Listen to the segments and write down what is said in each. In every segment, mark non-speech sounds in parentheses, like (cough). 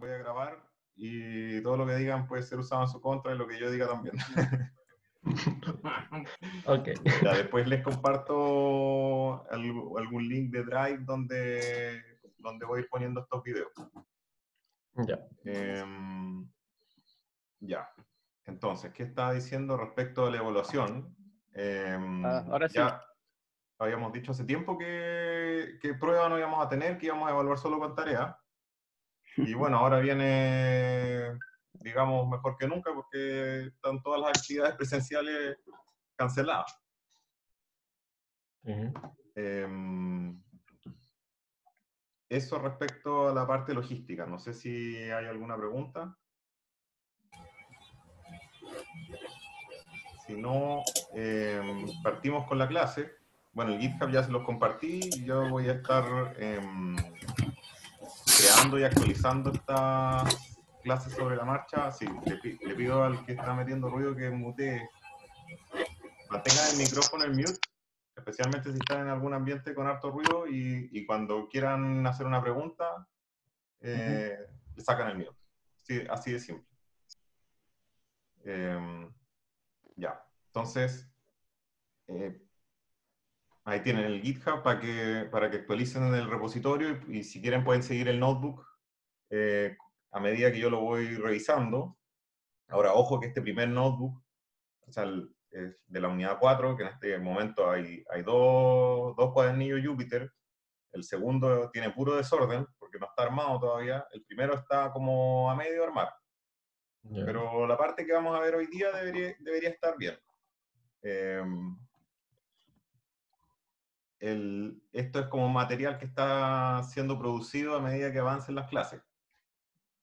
voy a grabar y todo lo que digan puede ser usado en su contra y lo que yo diga también. (laughs) ok. (laughs) Ya, después les comparto algún link de Drive donde, donde voy a ir poniendo estos videos. Ya. Em, ya. Entonces, ¿qué estaba diciendo respecto a la evaluación? Em, Ah, ahora sí. Ya habíamos dicho hace tiempo que, que prueba no íbamos a tener, que íbamos a evaluar solo con tarea. Y bueno, ahora viene, digamos, mejor que nunca porque están todas las actividades presenciales canceladas. Em, eso respecto a la parte logística. No sé si hay alguna pregunta. Si no, em, partimos con la clase. Bueno, el GitHub ya se los compartí. Yo voy a estar em, creando y actualizando esta clase sobre la marcha. Sí, le, pi- le pido al que está metiendo ruido que mute, mantenga el micrófono en mute especialmente si están en algún ambiente con harto ruido y, y cuando quieran hacer una pregunta, eh, le sacan el mute. Sí, así de simple. Em, ya, entonces, eh, ahí tienen el GitHub para que, para que actualicen en el repositorio y, y si quieren pueden seguir el notebook eh, a medida que yo lo voy revisando. Ahora, ojo que este primer notebook, o sea, el, es de la unidad 4, que en este momento hay, hay dos, dos cuadernillos Júpiter. El segundo tiene puro desorden, porque no está armado todavía. El primero está como a medio armar. Ya. Pero la parte que vamos a ver hoy día debería, debería estar bien. Em, el- esto es como material que está siendo producido a medida que avancen las clases.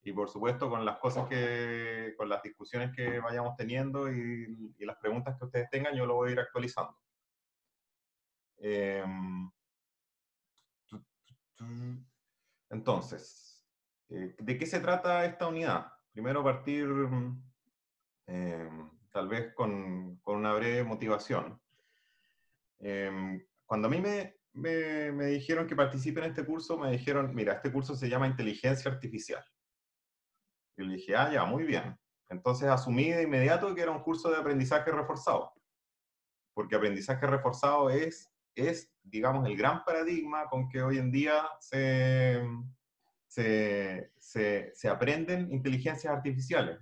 Y por supuesto con las cosas que, con las discusiones que vayamos teniendo y, y las preguntas que ustedes tengan, yo lo voy a ir actualizando. Tu, tu, tu. Entonces, eh, ¿de qué se trata esta unidad? Primero partir em, tal vez con, con una breve motivación. Em, cuando a mí me, me, me dijeron que participe en este curso, me dijeron, mira, este curso se llama Inteligencia Artificial. Y le dije, ah, ya, muy bien. Entonces asumí de inmediato que era un curso de aprendizaje reforzado. Porque aprendizaje reforzado es, es digamos, el gran paradigma con que hoy en día se, se, se, se aprenden inteligencias artificiales.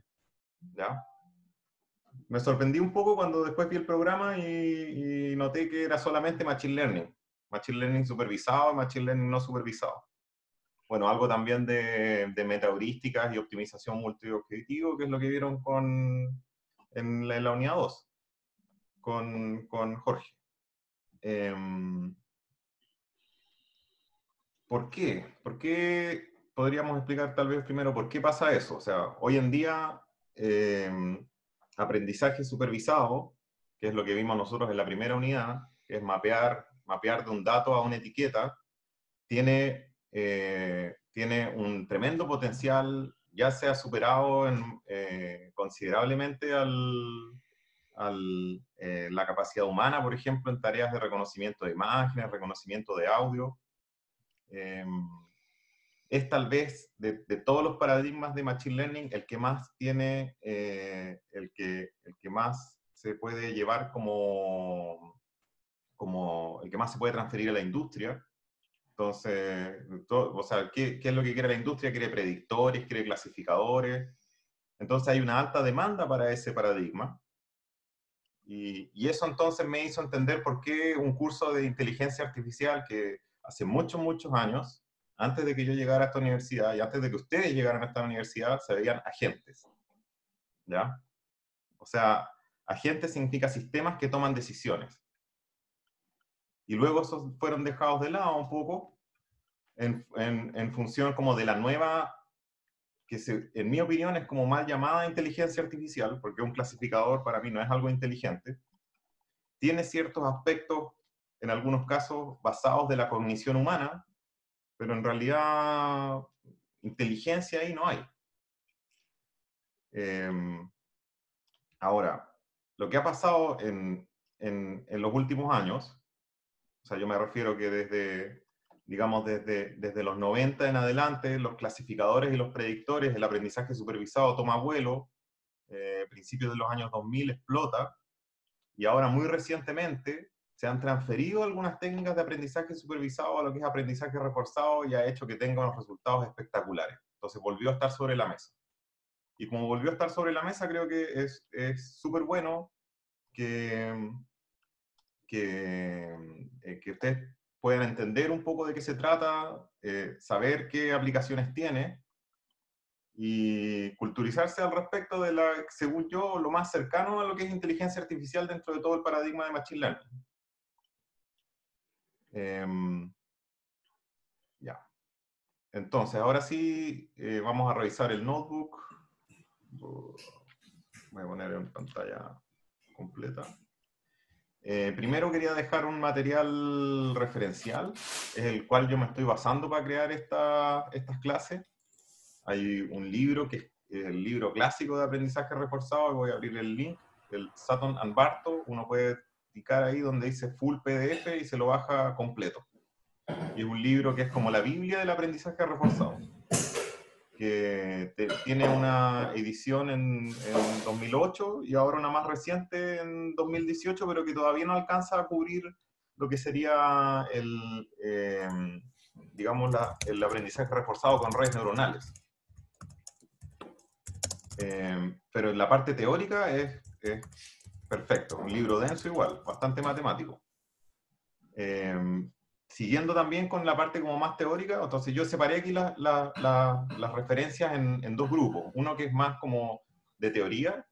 ¿ya? Me sorprendí un poco cuando después vi el programa y, noté que era solamente Machine Learning. Machine Learning supervisado Machine Learning no supervisado. Bueno, algo también de, de metaheurísticas y optimización multiobjetivo, que es lo que vieron con, en, la, en la unidad 2, con, con Jorge. Em, ¿Por qué? ¿Por qué podríamos explicar tal vez primero por qué pasa eso? O sea, hoy en día, em, aprendizaje supervisado, que es lo que vimos nosotros en la primera unidad, que es mapear, mapear de un dato a una etiqueta, tiene, eh, tiene un tremendo potencial, ya se ha superado eh, considerablemente al, eh, la capacidad humana, por ejemplo, en tareas de reconocimiento de imágenes, reconocimiento de audio. Es tal vez de, todos los paradigmas de Machine Learning el que más tiene, eh, el, que, el que más se puede llevar como, como, el que más se puede transferir a la industria. Entonces, o sea, ¿qué, ¿qué, es lo que quiere la industria? Quiere predictores, quiere clasificadores. Entonces hay una alta demanda para ese paradigma. Y, y eso entonces me hizo entender por qué un curso de inteligencia artificial que hace muchos, muchos años, antes de que yo llegara a esta universidad y antes de que ustedes llegaran a esta universidad, se veían agentes. ¿Ya? O sea, agentes significa sistemas que toman decisiones. Y luego esos fueron dejados de lado un poco en, función como de la nueva, que en mi opinión es como mal llamada inteligencia artificial, porque un clasificador para mí no es algo inteligente. Tiene ciertos aspectos, en algunos casos, basados de la cognición humana, pero en realidad inteligencia ahí no hay. Eh, ahora, lo que ha pasado en, en, en, los últimos años, o sea, yo me refiero que desde, digamos, desde, desde los 90 en adelante, los clasificadores y los predictores, el aprendizaje supervisado toma vuelo, eh, principios de los años 2000 explota, y ahora muy recientemente se han transferido algunas técnicas de aprendizaje supervisado a lo que es aprendizaje reforzado y ha hecho que tenga unos resultados espectaculares. Entonces volvió a estar sobre la mesa. Y como volvió a estar sobre la mesa, creo que es súper bueno que, que, eh, que ustedes puedan entender un poco de qué se trata, eh, saber qué aplicaciones tiene y culturizarse al respecto de la, según yo, lo más cercano a lo que es inteligencia artificial dentro de todo el paradigma de Machine Learning. Em, ya. Entonces, ahora sí, eh, vamos a revisar el notebook. Voy a poner en pantalla completa. Eh, primero quería dejar un material referencial, es el cual yo me estoy basando para crear esta, estas clases. Hay un libro que es el libro clásico de aprendizaje reforzado, voy a abrir el link, el Sutton and Barto, uno puede ahí donde dice full PDF y se lo baja completo. Y es un libro que es como la Biblia del aprendizaje reforzado que tiene una edición en, 2008 y ahora una más reciente en 2018, pero que todavía no alcanza a cubrir lo que sería el, eh, digamos, el aprendizaje reforzado con redes neuronales. Eh, pero en la parte teórica es, es, perfecto, un libro denso igual, bastante matemático. Eh, siguiendo también con la parte como más teórica, entonces yo separé aquí las referencias en, dos grupos. Uno que es más como de teoría,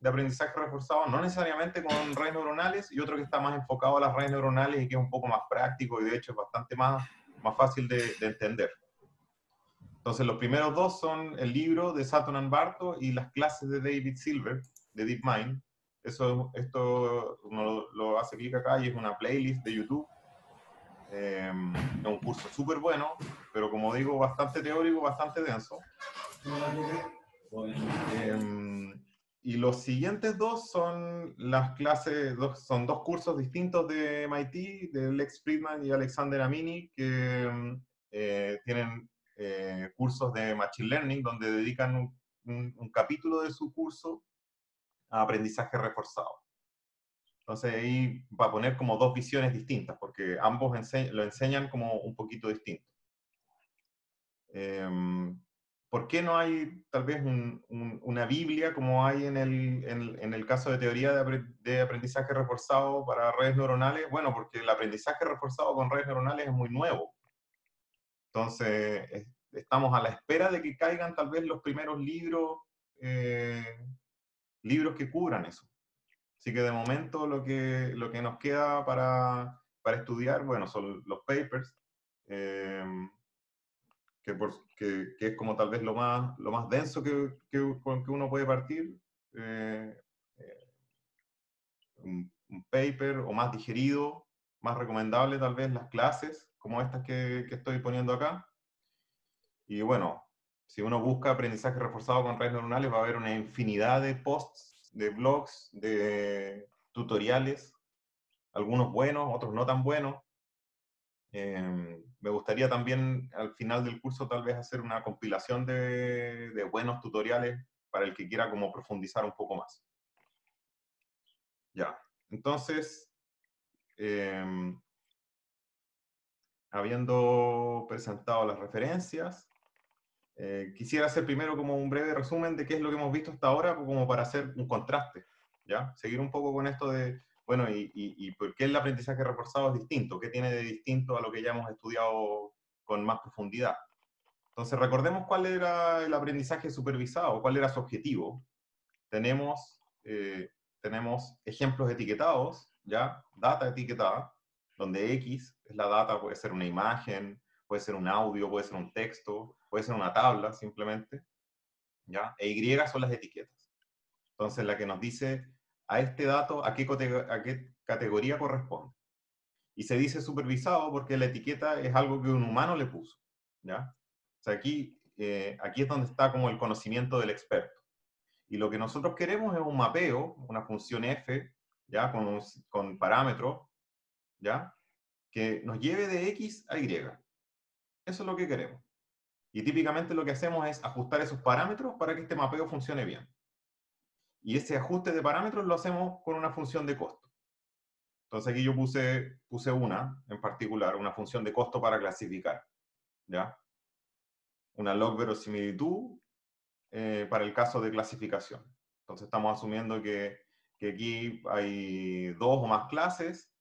de aprendizaje reforzado, no necesariamente con redes neuronales, y otro que está más enfocado a las redes neuronales y que es un poco más práctico y de hecho es bastante más, más fácil de, entender. Entonces los primeros dos son el libro de Sutton and Barto y las clases de David Silver, de DeepMind. Eso, esto uno lo hace clic acá y es una playlist de YouTube eh, es un curso súper bueno, pero como digo, bastante teórico, bastante denso. Em, y los siguientes dos son las clases, dos, son dos cursos distintos de MIT, de Lex Friedman y Alexander Amini, que eh, tienen eh, cursos de Machine Learning, donde dedican un capítulo de su curso aprendizaje reforzado. Entonces ahí va a poner como dos visiones distintas, porque ambos lo enseñan como un poquito distinto. Em, ¿Por qué no hay tal vez una Biblia como hay en el, en, el caso de teoría de, aprendizaje reforzado para redes neuronales? Bueno, porque el aprendizaje reforzado con redes neuronales es muy nuevo. Entonces, estamos a la espera de que caigan tal vez los primeros libros, eh, libros que cubran eso. Así que de momento lo que, lo que nos queda para, para estudiar, bueno, son los papers, em, que, por, que, que, es como tal vez lo más, lo más denso que, que con que uno puede partir. Eh, eh, un, paper o más digerido, más recomendable tal vez las clases, como estas que, que estoy poniendo acá. Y bueno, si uno busca aprendizaje reforzado con redes neuronales, va a haber una infinidad de posts de blogs, de tutoriales, algunos buenos, otros no tan buenos. Em, me gustaría también al final del curso tal vez hacer una compilación de, buenos tutoriales para el que quiera como profundizar un poco más. Ya, entonces, em, habiendo presentado las referencias, eh, quisiera hacer primero como un breve resumen de qué es lo que hemos visto hasta ahora, como para hacer un contraste, ¿ya? Seguir un poco con esto de, bueno, y, y, por qué el aprendizaje reforzado es distinto, qué tiene de distinto a lo que ya hemos estudiado con más profundidad. Entonces, recordemos cuál era el aprendizaje supervisado, cuál era su objetivo. Tenemos, eh, tenemos ejemplos etiquetados, ¿ya? Data etiquetada, donde X es la data, puede ser una imagen, puede ser un audio, puede ser un texto, puede ser una tabla simplemente, ¿ya? E Y son las etiquetas. Entonces, la que nos dice a este dato, a qué, categoría corresponde. Y se dice supervisado porque la etiqueta es algo que un humano le puso, ¿ya? O sea, aquí, eh, aquí es donde está como el conocimiento del experto. Y lo que nosotros queremos es un mapeo, una función f, ¿ya? Con, con parámetros, ¿ya? Que nos lleve de x a y. Eso es lo que queremos. Y típicamente lo que hacemos es ajustar esos parámetros para que este mapeo funcione bien. Y ese ajuste de parámetros lo hacemos con una función de costo. Entonces aquí yo puse, puse una en particular, una función de costo para clasificar. ¿ya? Una log verosimilitud eh, para el caso de clasificación. Entonces estamos asumiendo que, que aquí hay dos o más clases,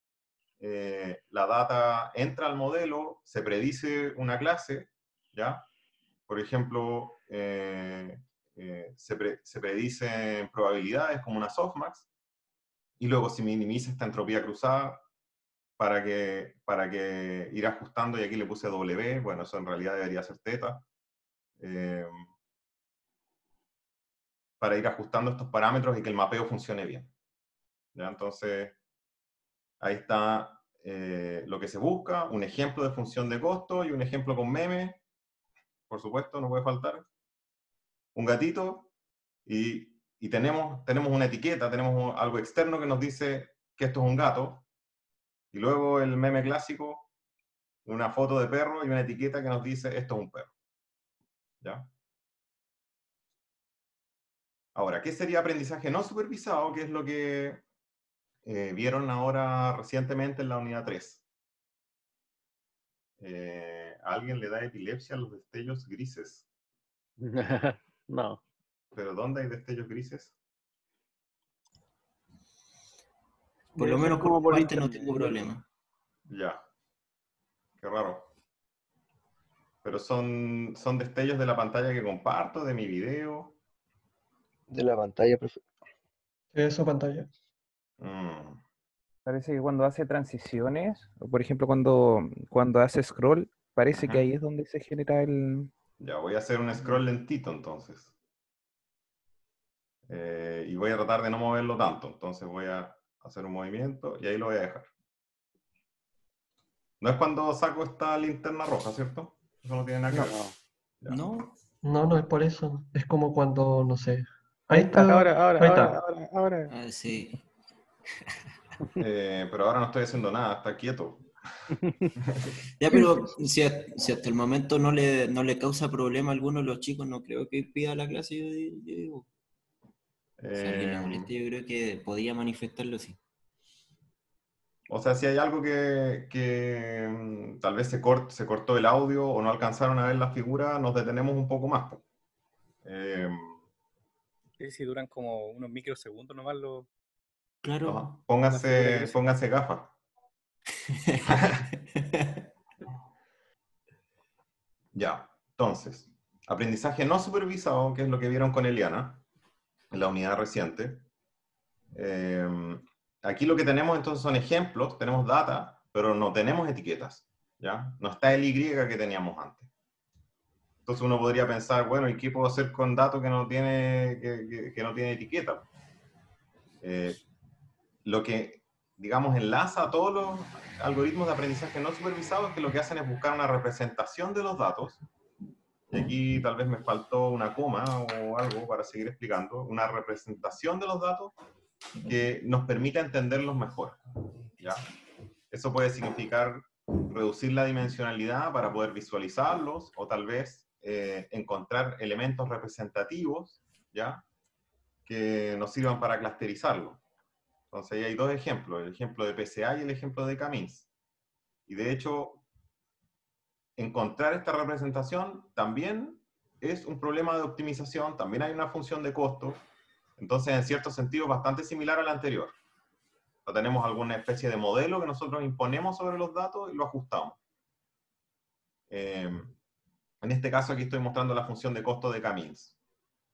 eh, la data entra al modelo, se predice una clase, ¿ya? Por ejemplo, eh, se, pre, predicen probabilidades como una softmax, y luego se minimiza esta entropía cruzada para que, para que ir ajustando, y aquí le puse W, bueno, eso en realidad debería ser teta, eh, para ir ajustando estos parámetros y que el mapeo funcione bien. Entonces, ahí está eh, lo que se busca, un ejemplo de función de costo y un ejemplo con meme, por supuesto, no puede faltar. Un gatito y tenemos, tenemos una etiqueta, tenemos algo externo que nos dice que esto es un gato, y luego el meme clásico, una foto de perro y una etiqueta que nos dice esto es un perro. ¿Ya? Ahora, ¿qué sería aprendizaje no supervisado? Que es lo que eh, vieron ahora recientemente en la unidad 3. Eh, ¿A alguien le da epilepsia a los destellos grises? (laughs) no. ¿Pero dónde hay destellos grises? Por lo menos como por no tengo problema. Ya. Qué raro. Pero son, son destellos de la pantalla que comparto, de mi video. De la pantalla, perfecto. Eso, pantalla. Mm. Parece que cuando hace transiciones, o por ejemplo cuando, cuando hace scroll, parece que ahí es donde se genera el... Ya, voy a hacer un scroll lentito entonces. Eh, y voy a tratar de no moverlo tanto. Entonces voy a hacer un movimiento y ahí lo voy a dejar. No es cuando saco esta linterna roja, ¿cierto? Eso no tiene nada que ver. No. no. No, es por eso. Es como cuando, no sé. Ahí está. Ahora, ahora, ahora, ahora, ahora. Ah, sí. Eh, pero ahora no estoy haciendo nada, está quieto. (laughs) ya, pero si, hasta el momento no le, no le causa problema a alguno de los chicos, no creo que pida la clase, yo digo. Eh, yo creo que podía manifestarlo así. O sea, si hay algo que, mm, tal vez se, se cortó el audio o no alcanzaron a ver la figura, nos detenemos un poco más. Eh, si duran como unos microsegundos nomás lo... Claro. póngase, póngase gafas. (laughs) ya, entonces, aprendizaje no supervisado, que es lo que vieron con Eliana la unidad reciente. Eh, aquí lo que tenemos entonces son ejemplos, tenemos data, pero no tenemos etiquetas, ¿ya? No está el Y que teníamos antes. Entonces uno podría pensar, bueno, ¿y qué puedo hacer con datos que no tiene, que, no tiene etiqueta? Eh, lo que, digamos, enlaza a todos los algoritmos de aprendizaje no supervisados es que lo que hacen es buscar una representación de los datos y aquí tal vez me faltó una coma o algo para seguir explicando, una representación de los datos que nos permita entenderlos mejor. ¿ya? Eso puede significar reducir la dimensionalidad para poder visualizarlos o tal vez eh, encontrar elementos representativos ¿ya? que nos sirvan para clusterizarlo. Entonces ahí hay dos ejemplos, el ejemplo de PCA y el ejemplo de Camins. Y de hecho, encontrar esta representación también es un problema de optimización, también hay una función de costo, entonces en cierto sentido bastante similar al anterior. O tenemos alguna especie de modelo que nosotros imponemos sobre los datos y lo ajustamos. Eh, en este caso aquí estoy mostrando la función de costo de Camins,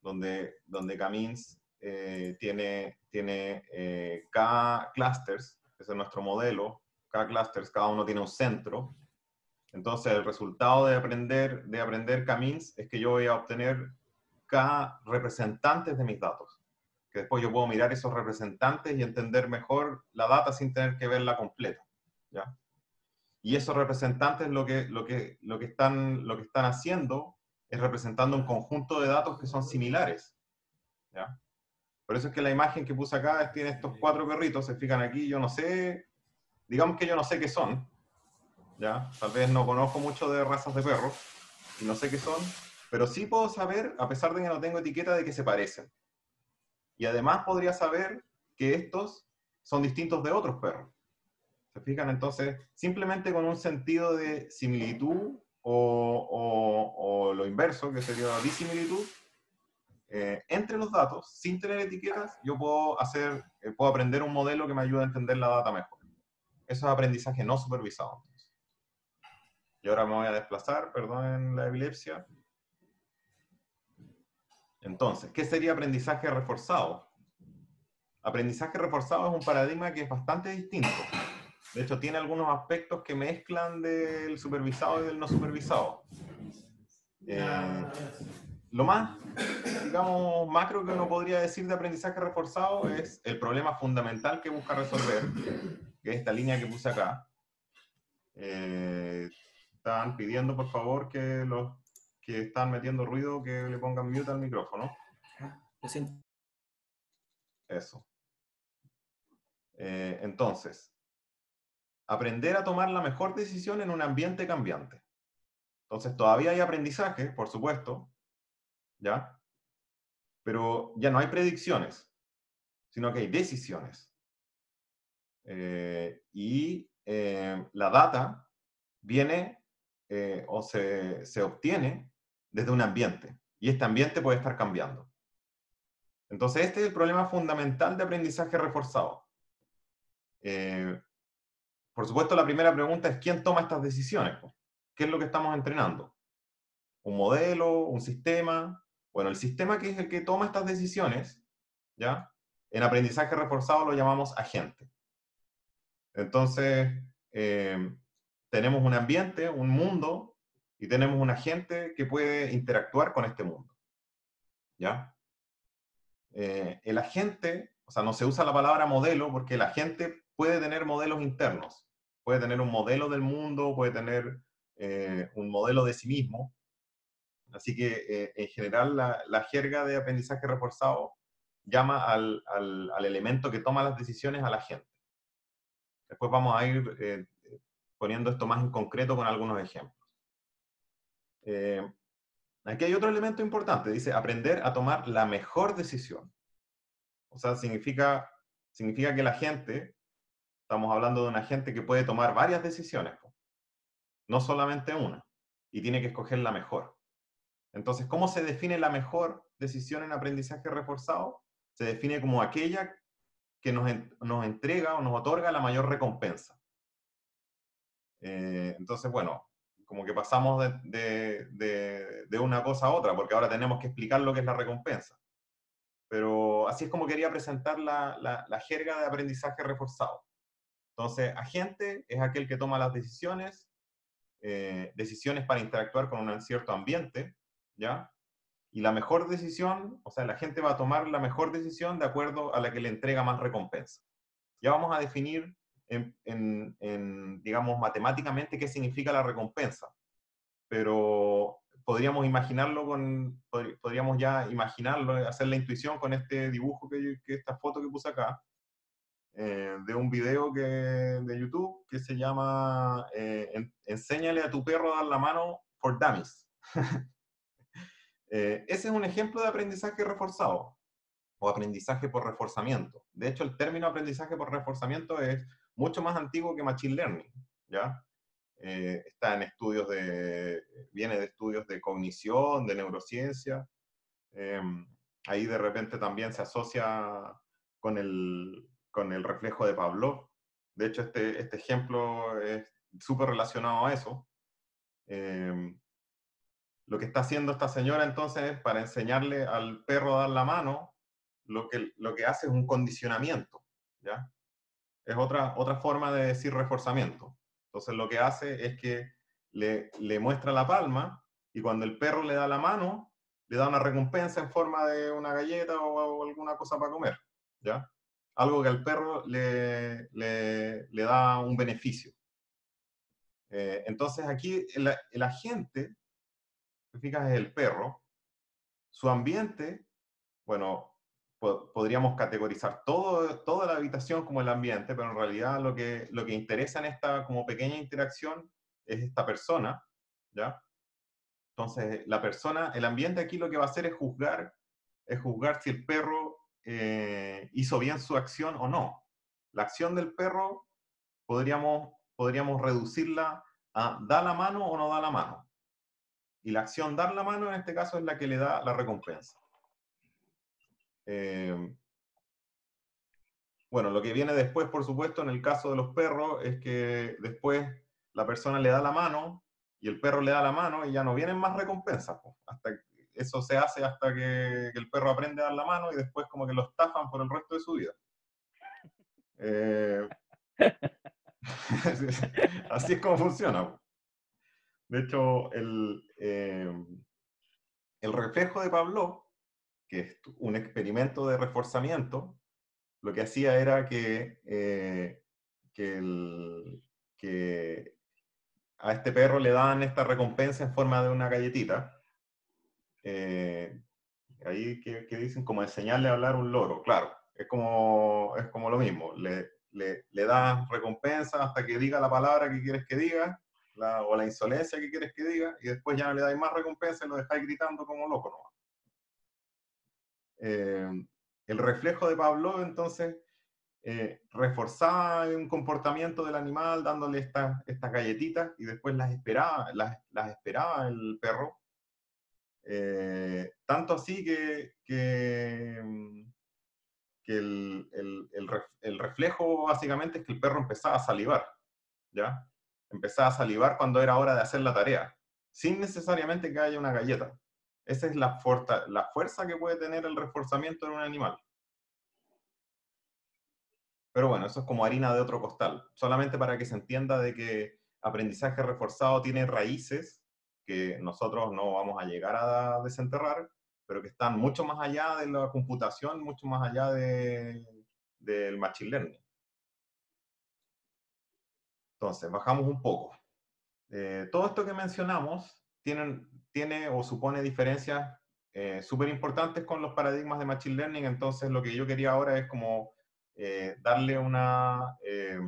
donde, donde Camins eh, tiene, tiene eh, K clusters, ese es nuestro modelo, K clusters, cada uno tiene un centro, entonces, el resultado de aprender, de aprender Camins es que yo voy a obtener K representantes de mis datos. Que después yo puedo mirar esos representantes y entender mejor la data sin tener que verla completa. ¿ya? Y esos representantes lo que, lo, que, lo, que están, lo que están haciendo es representando un conjunto de datos que son similares. ¿ya? Por eso es que la imagen que puse acá tiene estos cuatro perritos, se fijan aquí, yo no sé, digamos que yo no sé qué son, ¿ya? Tal vez no conozco mucho de razas de perros y no sé qué son, pero sí puedo saber, a pesar de que no tengo etiqueta, de que se parecen. Y además podría saber que estos son distintos de otros perros. ¿Se fijan? Entonces, simplemente con un sentido de similitud o, o, lo inverso, que sería disimilitud, eh, entre los datos, sin tener etiquetas, yo puedo, hacer, eh, puedo aprender un modelo que me ayude a entender la data mejor. Eso es aprendizaje no supervisado. Y ahora me voy a desplazar, perdón la epilepsia. Entonces, ¿qué sería aprendizaje reforzado? Aprendizaje reforzado es un paradigma que es bastante distinto. De hecho, tiene algunos aspectos que mezclan del supervisado y del no supervisado. Eh, lo más, digamos, macro que uno podría decir de aprendizaje reforzado es el problema fundamental que busca resolver, que es esta línea que puse acá. Eh, están pidiendo, por favor, que los que están metiendo ruido que le pongan mute al micrófono. Eso. Eh, entonces, aprender a tomar la mejor decisión en un ambiente cambiante. Entonces, todavía hay aprendizaje, por supuesto, ¿ya? Pero ya no hay predicciones, sino que hay decisiones. Eh, y eh, la data viene eh, o se, se obtiene desde un ambiente, y este ambiente puede estar cambiando. Entonces, este es el problema fundamental de aprendizaje reforzado. Por supuesto, la primera pregunta es ¿quién toma estas decisiones? ¿Qué es lo que estamos entrenando? ¿Un modelo? ¿Un sistema? Bueno, el sistema que es el que toma estas decisiones, ¿ya? En aprendizaje reforzado lo llamamos agente. Entonces, eh, tenemos un ambiente, un mundo, y tenemos un agente que puede interactuar con este mundo. ¿Ya? Eh, el agente, o sea, no se usa la palabra modelo porque el agente puede tener modelos internos puede tener un modelo del mundo, puede tener eh, un modelo de sí mismo. Así que eh, en general la, jerga de aprendizaje reforzado llama al, elemento que toma las decisiones a la gente. Después vamos a ir eh, poniendo esto más en concreto con algunos ejemplos. aquí hay otro elemento importante, dice aprender a tomar la mejor decisión. O sea, significa que la gente Estamos hablando de una gente que puede tomar varias decisiones, no solamente una, y tiene que escoger la mejor. Entonces, ¿cómo se define la mejor decisión en aprendizaje reforzado? Se define como aquella que nos, nos entrega o nos otorga la mayor recompensa. Eh, entonces, bueno, como que pasamos de, de, de, una cosa a otra, porque ahora tenemos que explicar lo que es la recompensa. Pero así es como quería presentar la, la, jerga de aprendizaje reforzado. Entonces, agente es aquel que toma las decisiones, eh, decisiones para interactuar con un cierto ambiente, Y la mejor decisión, o sea, la gente va a tomar la mejor decisión de acuerdo a la que le entrega más recompensa. Ya vamos a definir, digamos, matemáticamente qué significa la recompensa, pero podríamos imaginarlo podríamos ya imaginarlo, hacer la intuición con este dibujo, que esta foto que puse acá, eh, de un video que, de YouTube que se llama eh, Enséñale a tu perro a dar la mano for dummies. (laughs) Eh, ese es un ejemplo de aprendizaje reforzado o aprendizaje por reforzamiento. De hecho, el término aprendizaje por reforzamiento es mucho más antiguo que Machine Learning. ¿ya? está en estudios de, viene de estudios de cognición, de neurociencia. ahí de repente también se asocia con el, con el reflejo de Pablo. De hecho, este, este ejemplo es súper relacionado a eso. Em, lo que está haciendo esta señora entonces para enseñarle al perro a dar la mano, lo que, lo que hace es un condicionamiento, ¿ya? Es otra, otra forma de decir reforzamiento. Entonces lo que hace es que le, le muestra la palma y cuando el perro le da la mano, le da una recompensa en forma de una galleta o, alguna cosa para comer, ¿ya? algo que al perro le, le, da un beneficio. Eh, entonces aquí el, agente, es el perro, su ambiente, bueno, podríamos categorizar todo, toda la habitación como el ambiente, pero en realidad lo que, lo que interesa en esta como pequeña interacción es esta persona, ¿ya? Entonces, la persona, el ambiente aquí lo que va a hacer es juzgar, es juzgar si el perro eh, hizo bien su acción o no. La acción del perro podríamos, podríamos reducirla a da la mano o no da la mano. Y la acción dar la mano en este caso es la que le da la recompensa. Eh, bueno, lo que viene después, por supuesto, en el caso de los perros, es que después la persona le da la mano y el perro le da la mano y ya no vienen más recompensas. Hasta eso se hace hasta que, el perro aprende a dar la mano y después como que lo estafan por el resto de su vida. Eh, (laughs) así es como funciona. De hecho, el, eh, el reflejo de Pablo, que es un experimento de reforzamiento, lo que hacía era que, eh, que a este perro le daban esta recompensa en forma de una galletita. Eh, ahí que, dicen como enseñarle a hablar un loro, claro, es como, es como lo mismo, le, le, le das recompensa hasta que diga la palabra que quieres que diga, o la insolencia que quieres que diga, y después ya no le dais más recompensa y lo dejáis gritando como loco. Eh, el reflejo de Pablo, entonces, eh, reforzaba un comportamiento del animal dándole estas estas galletitas y después las esperaba, las, las esperaba el perro. Eh, tanto así que, que, que el, el, el, reflejo básicamente es que el perro empezaba a salivar, ¿ya? Empezaba a salivar cuando era hora de hacer la tarea, sin necesariamente que haya una galleta. Esa es la, fuerza que puede tener el reforzamiento en un animal. Pero bueno, eso es como harina de otro costal. Solamente para que se entienda de que aprendizaje reforzado tiene raíces que nosotros no vamos a llegar a desenterrar, pero que están mucho más allá de la computación, mucho más allá de, del machine learning. Entonces, bajamos un poco. Eh, todo esto que mencionamos tienen, tiene o supone diferencias eh, súper importantes con los paradigmas de Machine Learning, entonces lo que yo quería ahora es como eh, darle una, eh,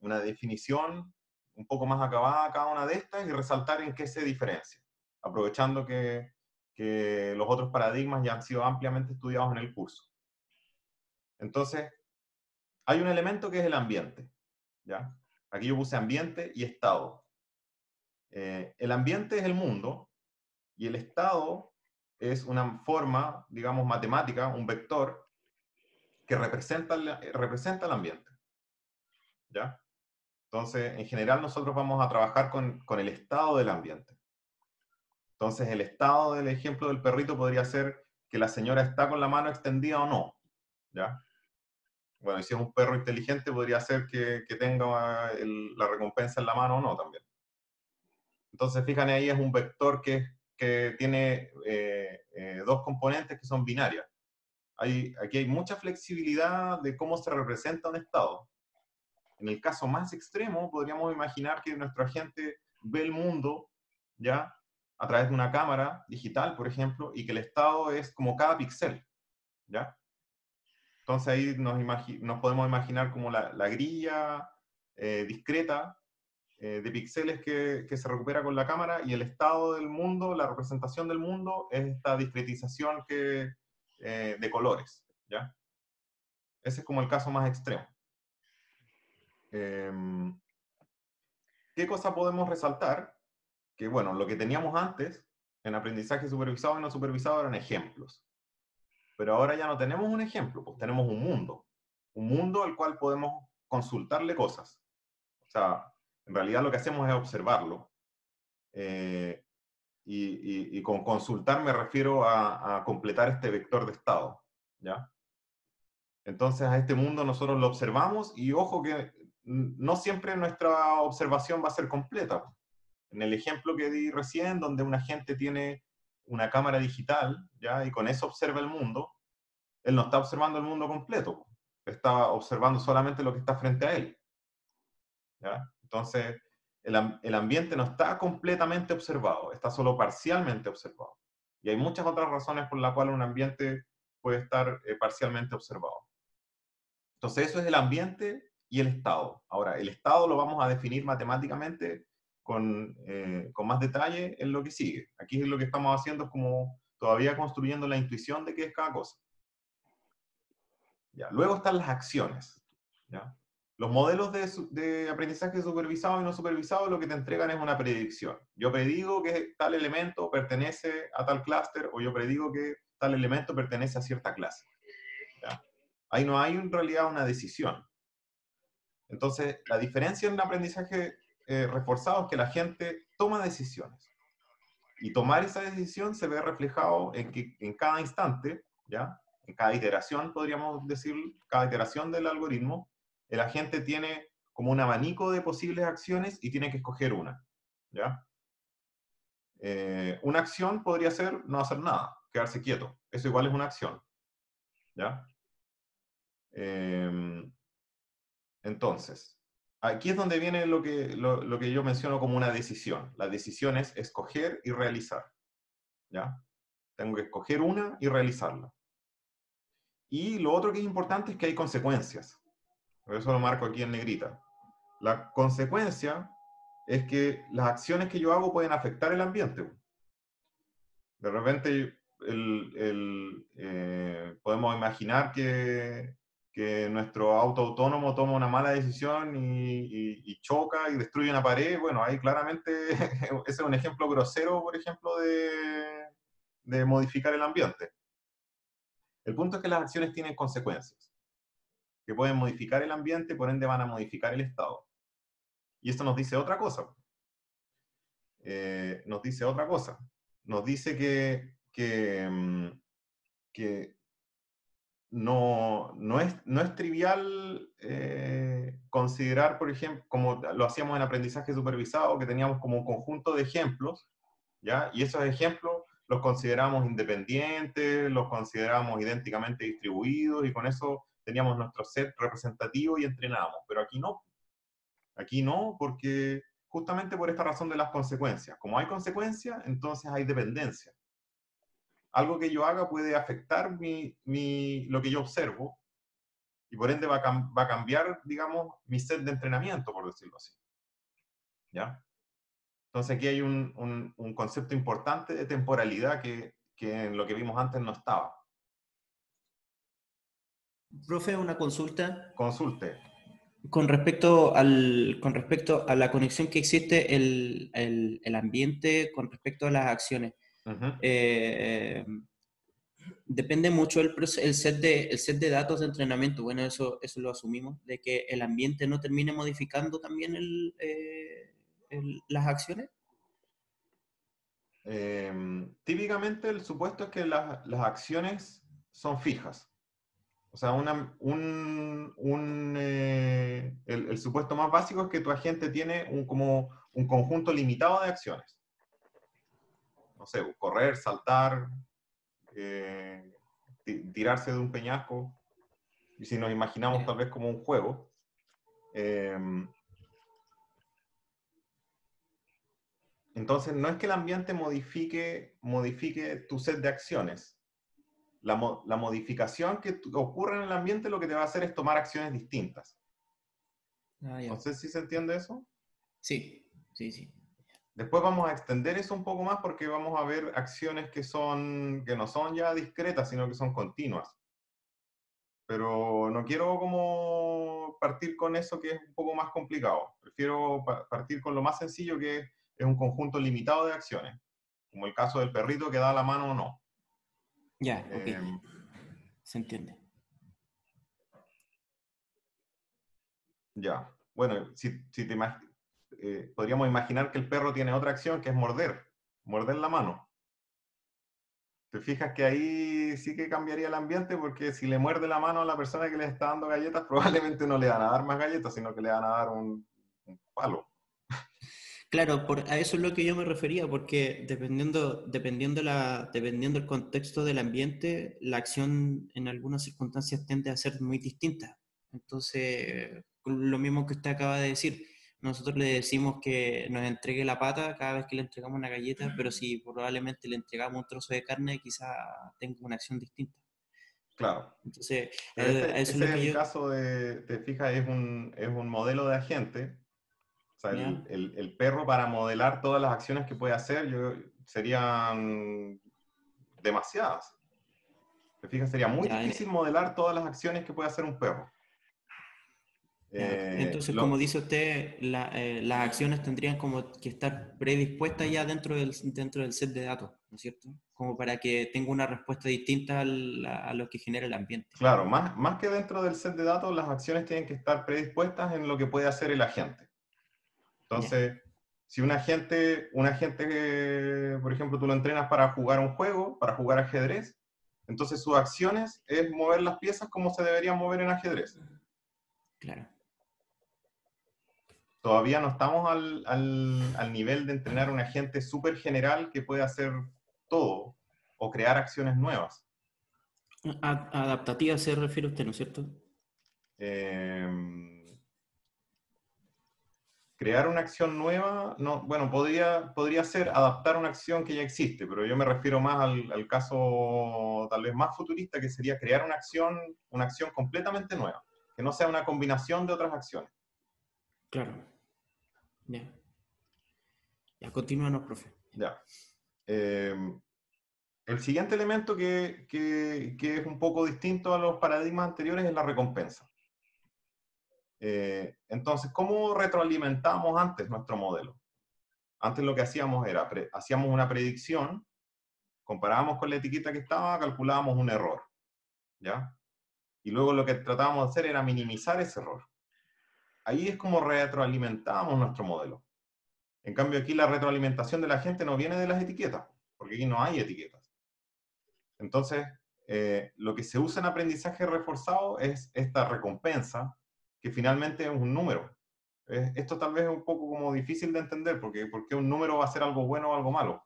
una definición un poco más acabada a cada una de estas y resaltar en qué se diferencia, aprovechando que, que los otros paradigmas ya han sido ampliamente estudiados en el curso. Entonces, hay un elemento que es el ambiente. ¿ya? Aquí yo puse ambiente y estado. Eh, el ambiente es el mundo y el estado es una forma, digamos, matemática, un vector, que representa, representa el ambiente. ¿Ya? Entonces, en general nosotros vamos a trabajar con, con, el estado del ambiente. Entonces, el estado del ejemplo del perrito podría ser que la señora está con la mano extendida o no. ¿Ya? Bueno, si es un perro inteligente, podría ser que, tenga la recompensa en la mano o no también. Entonces, fíjate ahí, es un vector que, tiene eh, eh, dos componentes que son binarias. Hay, aquí hay mucha flexibilidad de cómo se representa un estado. En el caso más extremo, podríamos imaginar que nuestro agente ve el mundo ya a través de una cámara digital, por ejemplo, y que el estado es como cada píxel, ¿ya? Entonces ahí nos, podemos imaginar como la, la grilla eh, discreta eh, de píxeles que, se recupera con la cámara y el estado del mundo, la representación del mundo, es esta discretización que, eh, de colores. Ese es como el caso más extremo. Em, ¿Qué cosa podemos resaltar? Que bueno, lo que teníamos antes en aprendizaje supervisado y no supervisado eran ejemplos. Pero ahora ya no tenemos un ejemplo, pues tenemos un mundo. Un mundo al cual podemos consultarle cosas. O sea, en realidad lo que hacemos es observarlo. Eh, y, con consultar me refiero a, completar este vector de estado. ¿ya? Entonces a este mundo nosotros lo observamos y ojo que no siempre nuestra observación va a ser completa. En el ejemplo que di recién, donde una gente tiene una cámara digital ¿ya? y con eso observa el mundo, él no está observando el mundo completo, está observando solamente lo que está frente a él. ¿ya? Entonces, el, ambiente no está completamente observado, está solo parcialmente observado. Y hay muchas otras razones por las cuales un ambiente puede estar eh, parcialmente observado. Entonces, eso es el ambiente y el estado. Ahora, el estado lo vamos a definir matemáticamente con, eh, con más detalle en lo que sigue. Aquí lo que estamos haciendo es como todavía construyendo la intuición de qué es cada cosa. Ya. Luego están las acciones. ¿ya? Los modelos de, aprendizaje supervisado y no supervisado lo que te entregan es una predicción. Yo predigo que tal elemento pertenece a tal clúster o yo predigo que tal elemento pertenece a cierta clase. Ahí no hay en realidad una decisión. Entonces, la diferencia en el aprendizaje eh, reforzado es que la gente toma decisiones. Y tomar esa decisión se ve reflejado en que en cada instante, ¿ya? en cada iteración, podríamos decir, cada iteración del algoritmo, el agente tiene como un abanico de posibles acciones y tiene que escoger una. ¿ya? Eh, una acción podría ser no hacer nada, quedarse quieto. Eso igual es una acción. ¿ya? Em, entonces, aquí es donde viene lo que, yo menciono como una decisión. La decisión es escoger y realizar. ¿ya? Tengo que escoger una y realizarla. Y lo otro que es importante es que hay consecuencias. Por eso lo marco aquí en negrita. La consecuencia es que las acciones que yo hago pueden afectar el ambiente. De repente eh, podemos imaginar que, que, nuestro auto autónomo toma una mala decisión y, y, y, choca y destruye una pared. Bueno, ahí claramente (laughs) ese es un ejemplo grosero, por ejemplo, de, de modificar el ambiente. El punto es que las acciones tienen consecuencias que pueden modificar el ambiente, por ende van a modificar el estado. Y esto nos dice otra cosa. Eh, nos dice otra cosa. Nos dice que, que, que no, no, es, no es trivial eh, considerar, por ejemplo, como lo hacíamos en aprendizaje supervisado, que teníamos como un conjunto de ejemplos, ¿ya? Y esos ejemplos los consideramos independientes, los consideramos idénticamente distribuidos, y con eso teníamos nuestro set representativo y entrenábamos, pero aquí no. Aquí no, porque justamente por esta razón de las consecuencias. Como hay consecuencias, entonces hay dependencia. Algo que yo haga puede afectar mi, mi, lo que yo observo y por ende va a, va a, cambiar, digamos, mi set de entrenamiento, por decirlo así. ¿Ya? Entonces aquí hay un, un, un concepto importante de temporalidad que, que en lo que vimos antes no estaba. Profe, una consulta. Consulte. Con respecto, al, con respecto a la conexión que existe el, el, el ambiente con respecto a las acciones. Uh -huh. eh, depende mucho el, el, set de, el set de datos de entrenamiento. Bueno, eso, eso lo asumimos, de que el ambiente no termine modificando también el, eh, las acciones. Eh, típicamente el supuesto es que la, las acciones son fijas. O sea, una, un, un, eh, el, el, supuesto más básico es que tu agente tiene un, como un conjunto limitado de acciones. No sé, correr, saltar, eh, tirarse de un peñasco. Y si nos imaginamos tal vez como un juego. Eh, entonces, no es que el ambiente modifique, modifique tu set de acciones, la, la, modificación que ocurre en el ambiente lo que te va a hacer es tomar acciones distintas. Ah, no sé si se entiende eso. Sí, sí, sí. Después vamos a extender eso un poco más porque vamos a ver acciones que, son, que no son ya discretas, sino que son continuas. Pero no quiero como partir con eso que es un poco más complicado. Prefiero partir con lo más sencillo que es un conjunto limitado de acciones, como el caso del perrito que da la mano o no. Ya, ok. Eh, Se entiende. Ya. Bueno, si, si te imag eh, podríamos imaginar que el perro tiene otra acción que es morder, morder la mano. Te fijas que ahí sí que cambiaría el ambiente porque si le muerde la mano a la persona que le está dando galletas, (laughs) probablemente no le van a dar más galletas, sino que le van a dar un, un palo. Claro, por, a eso es lo que yo me refería, porque dependiendo, dependiendo, la, dependiendo el contexto del ambiente, la acción en algunas circunstancias tiende a ser muy distinta. Entonces, lo mismo que usted acaba de decir, nosotros le decimos que nos entregue la pata cada vez que le entregamos una galleta, pero si probablemente le entregamos un trozo de carne, quizá tenga una acción distinta. Claro. Entonces, este, eso es lo que el yo... caso de, te fijas, es un, es un modelo de agente sea, el, el, perro para modelar todas las acciones que puede hacer yo, serían demasiadas. ¿Te fijas? Sería muy difícil modelar todas las acciones que puede hacer un perro. Eh, entonces, como dice usted, eh, las acciones tendrían como que estar predispuestas ya dentro del, dentro del set de datos, ¿no es cierto? Como para que tenga una respuesta distinta a lo que genera el ambiente. Claro, más, más que dentro del set de datos, las acciones tienen que estar predispuestas en lo que puede hacer el agente. Entonces, si un agente, un agente, por ejemplo, tú lo entrenas para jugar un juego, para jugar ajedrez, entonces sus acciones es mover las piezas como se deberían mover en ajedrez. Claro todavía no estamos al, al, nivel de entrenar un agente súper general que puede hacer todo o crear acciones nuevas. adaptativa se refiere usted, ¿no es cierto? Em, crear una acción nueva, no, bueno, podría, podría ser adaptar una acción que ya existe, pero yo me refiero más al, al caso tal vez más futurista, que sería crear una acción, una acción completamente nueva, que no sea una combinación de otras acciones. Claro. Ya. Ya, continúanos, profe. Ya. Em, el siguiente elemento que, es un poco distinto a los paradigmas anteriores es la recompensa. Eh, entonces, ¿cómo retroalimentamos antes nuestro modelo? Antes lo que hacíamos era, hacíamos una predicción, comparábamos con la etiqueta que estaba, calculábamos un error. ¿Ya? Y luego lo que tratábamos de hacer era minimizar ese error ahí es como retroalimentamos nuestro modelo. En cambio, aquí la retroalimentación de la gente no viene de las etiquetas, porque aquí no hay etiquetas. Entonces, eh, lo que se usa en aprendizaje reforzado es esta recompensa, que finalmente es un número. esto tal vez es un poco como difícil de entender, porque qué un número va a ser algo bueno o algo malo.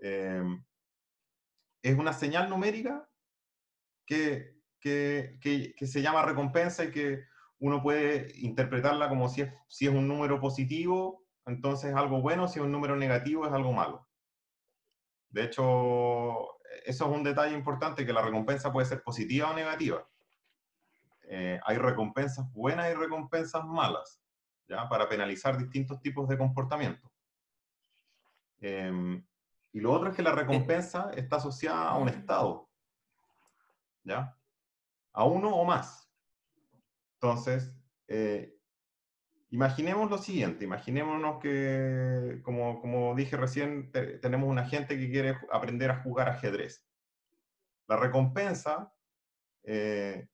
Eh, es una señal numérica que, que, que se llama recompensa y que uno puede interpretarla como si es, si es un número positivo, entonces es algo bueno, si es un número negativo es algo malo. De hecho, eso es un detalle importante, que la recompensa puede ser positiva o negativa. Eh, hay recompensas buenas y recompensas malas, ¿ya? Para penalizar distintos tipos de comportamiento. Em, y lo otro es que la recompensa está asociada a un estado, ¿ya? A uno o más. Entonces, eh, imaginemos lo siguiente, imaginémonos que, como, dije recién, tenemos un agente que quiere aprender a jugar ajedrez. La recompensa, eh,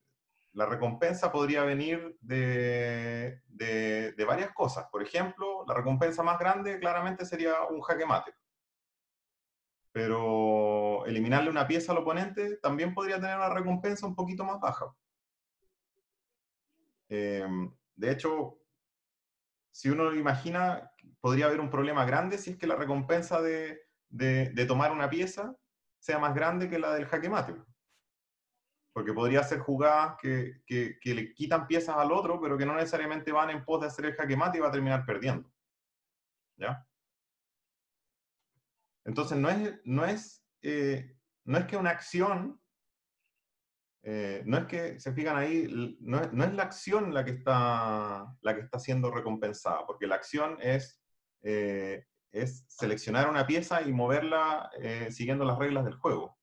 la recompensa podría venir de, de, varias cosas. Por ejemplo, la recompensa más grande claramente sería un jaque mate. Pero eliminarle una pieza al oponente también podría tener una recompensa un poquito más baja. Em, de hecho, si uno lo imagina, podría haber un problema grande si es que la recompensa de, tomar una pieza sea más grande que la del jaque mate. Porque podría ser jugadas que, le quitan piezas al otro, pero que no necesariamente van en pos de hacer el jaque mate y va a terminar perdiendo. ¿Ya? Entonces, no es, no es, eh, no es que una acción eh, no es que, se fijan ahí, no es, la acción la que, está, la que está siendo recompensada, porque la acción es, eh, es seleccionar una pieza y moverla eh, siguiendo las reglas del juego.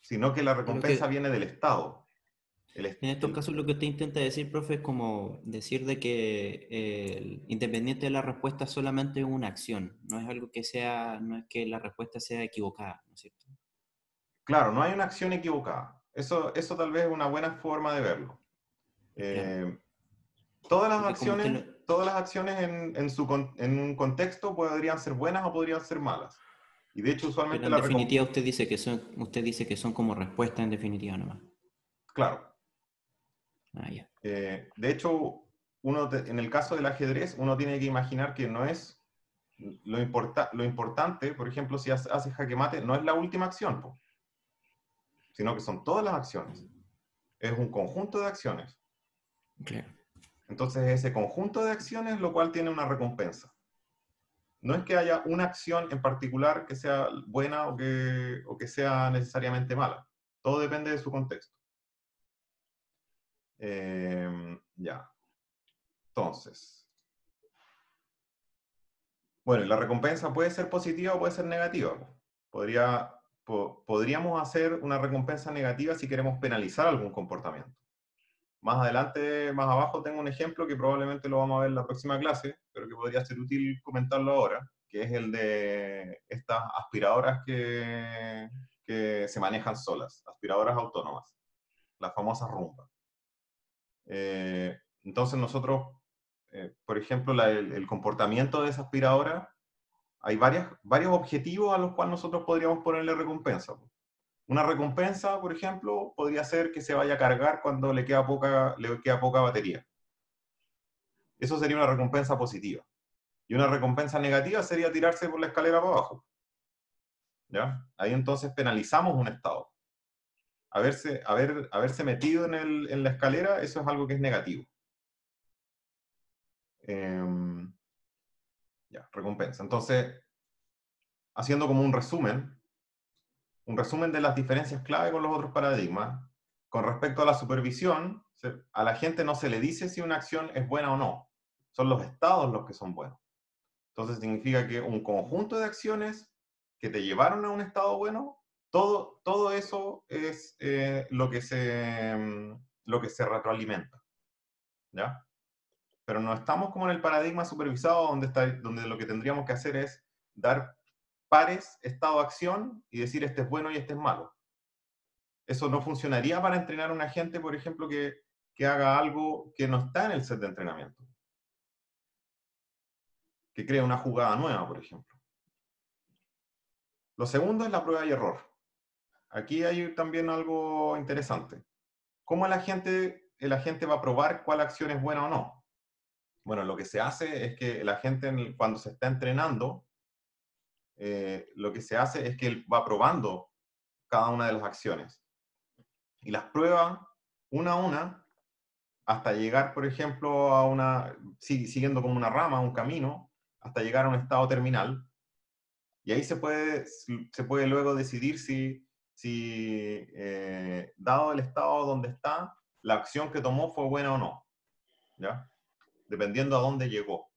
sino que la recompensa viene del Estado. en estos casos lo que usted intenta decir, profe, es como decir de que independiente de la respuesta solamente es una acción, no es algo que sea, no es que la respuesta sea equivocada, ¿no es cierto? Claro, no hay una acción equivocada. Eso, eso tal vez es una buena forma de verlo. Eh, todas las acciones, todas las acciones en, su, en un contexto podrían ser buenas o podrían ser malas. Y de hecho, usualmente Pero en definitiva usted dice que son, usted dice que son como respuestas en definitiva nomás. Claro. Ah, eh, de hecho, uno en el caso del ajedrez, uno tiene que imaginar que no es lo, importa, lo importante, por ejemplo, si hace, hace jaque mate, no es la última acción sino que son todas las acciones. Es un conjunto de acciones. Entonces, ese conjunto de acciones, lo cual tiene una recompensa. No es que haya una acción en particular que sea buena o que, o que sea necesariamente mala. Todo depende de su contexto. Em, ya. Entonces, bueno, la recompensa puede ser positiva o puede ser negativa. Podría, po- podríamos hacer una recompensa negativa si queremos penalizar algún comportamiento. Más adelante, más abajo, tengo un ejemplo que probablemente lo vamos a ver en la próxima clase, pero que podría ser útil comentarlo ahora, que es el de estas aspiradoras que, que se manejan solas, aspiradoras autónomas, las famosas Roomba. Eh, entonces nosotros, eh, por ejemplo, la- el, el comportamiento de esa aspiradora, hay varias, varios objetivos a los cuales nosotros podríamos ponerle recompensa. Una recompensa, por ejemplo, podría ser que se vaya a cargar cuando le queda poca, le queda poca batería. Eso sería una recompensa positiva. Y una recompensa negativa sería tirarse por la escalera para abajo. ¿Ya? Ahí entonces penalizamos un estado. Haberse, haber, haberse metido en, el- en la escalera, eso es algo que es negativo. Em, ya, recompensa. Entonces, haciendo como un resumen, un resumen de las diferencias clave con los otros paradigmas. Con respecto a la supervisión, a la gente no se le dice si una acción es buena o no. Son los estados los que son buenos. Entonces significa que un conjunto de acciones que te llevaron a un estado bueno, todo, todo eso es eh, lo, que se, mm, lo que se retroalimenta. ¿Ya? Pero no estamos como en el paradigma supervisado donde, está, donde lo que tendríamos que hacer es dar pares estado-acción y decir este es bueno y este es malo. Eso no funcionaría para entrenar a una gente, por ejemplo, que, que haga algo que no está en el set de entrenamiento. Que crea una jugada nueva, por ejemplo. Lo segundo es la prueba y error. Aquí hay también algo interesante. ¿Cómo la gente, la gente va a probar cuál acción es buena o no? Bueno, lo que se hace es que la gente cuando se está entrenando, eh, lo que se hace es que él va probando cada una de las acciones y las prueba una a una hasta llegar, por ejemplo, a una, si- siguiendo como una rama, un camino, hasta llegar a un estado terminal. Y ahí se puede, se puede luego decidir si, si eh, dado el estado donde está, la acción que tomó fue buena o no. ¿Ya? Dependiendo a dónde llegó.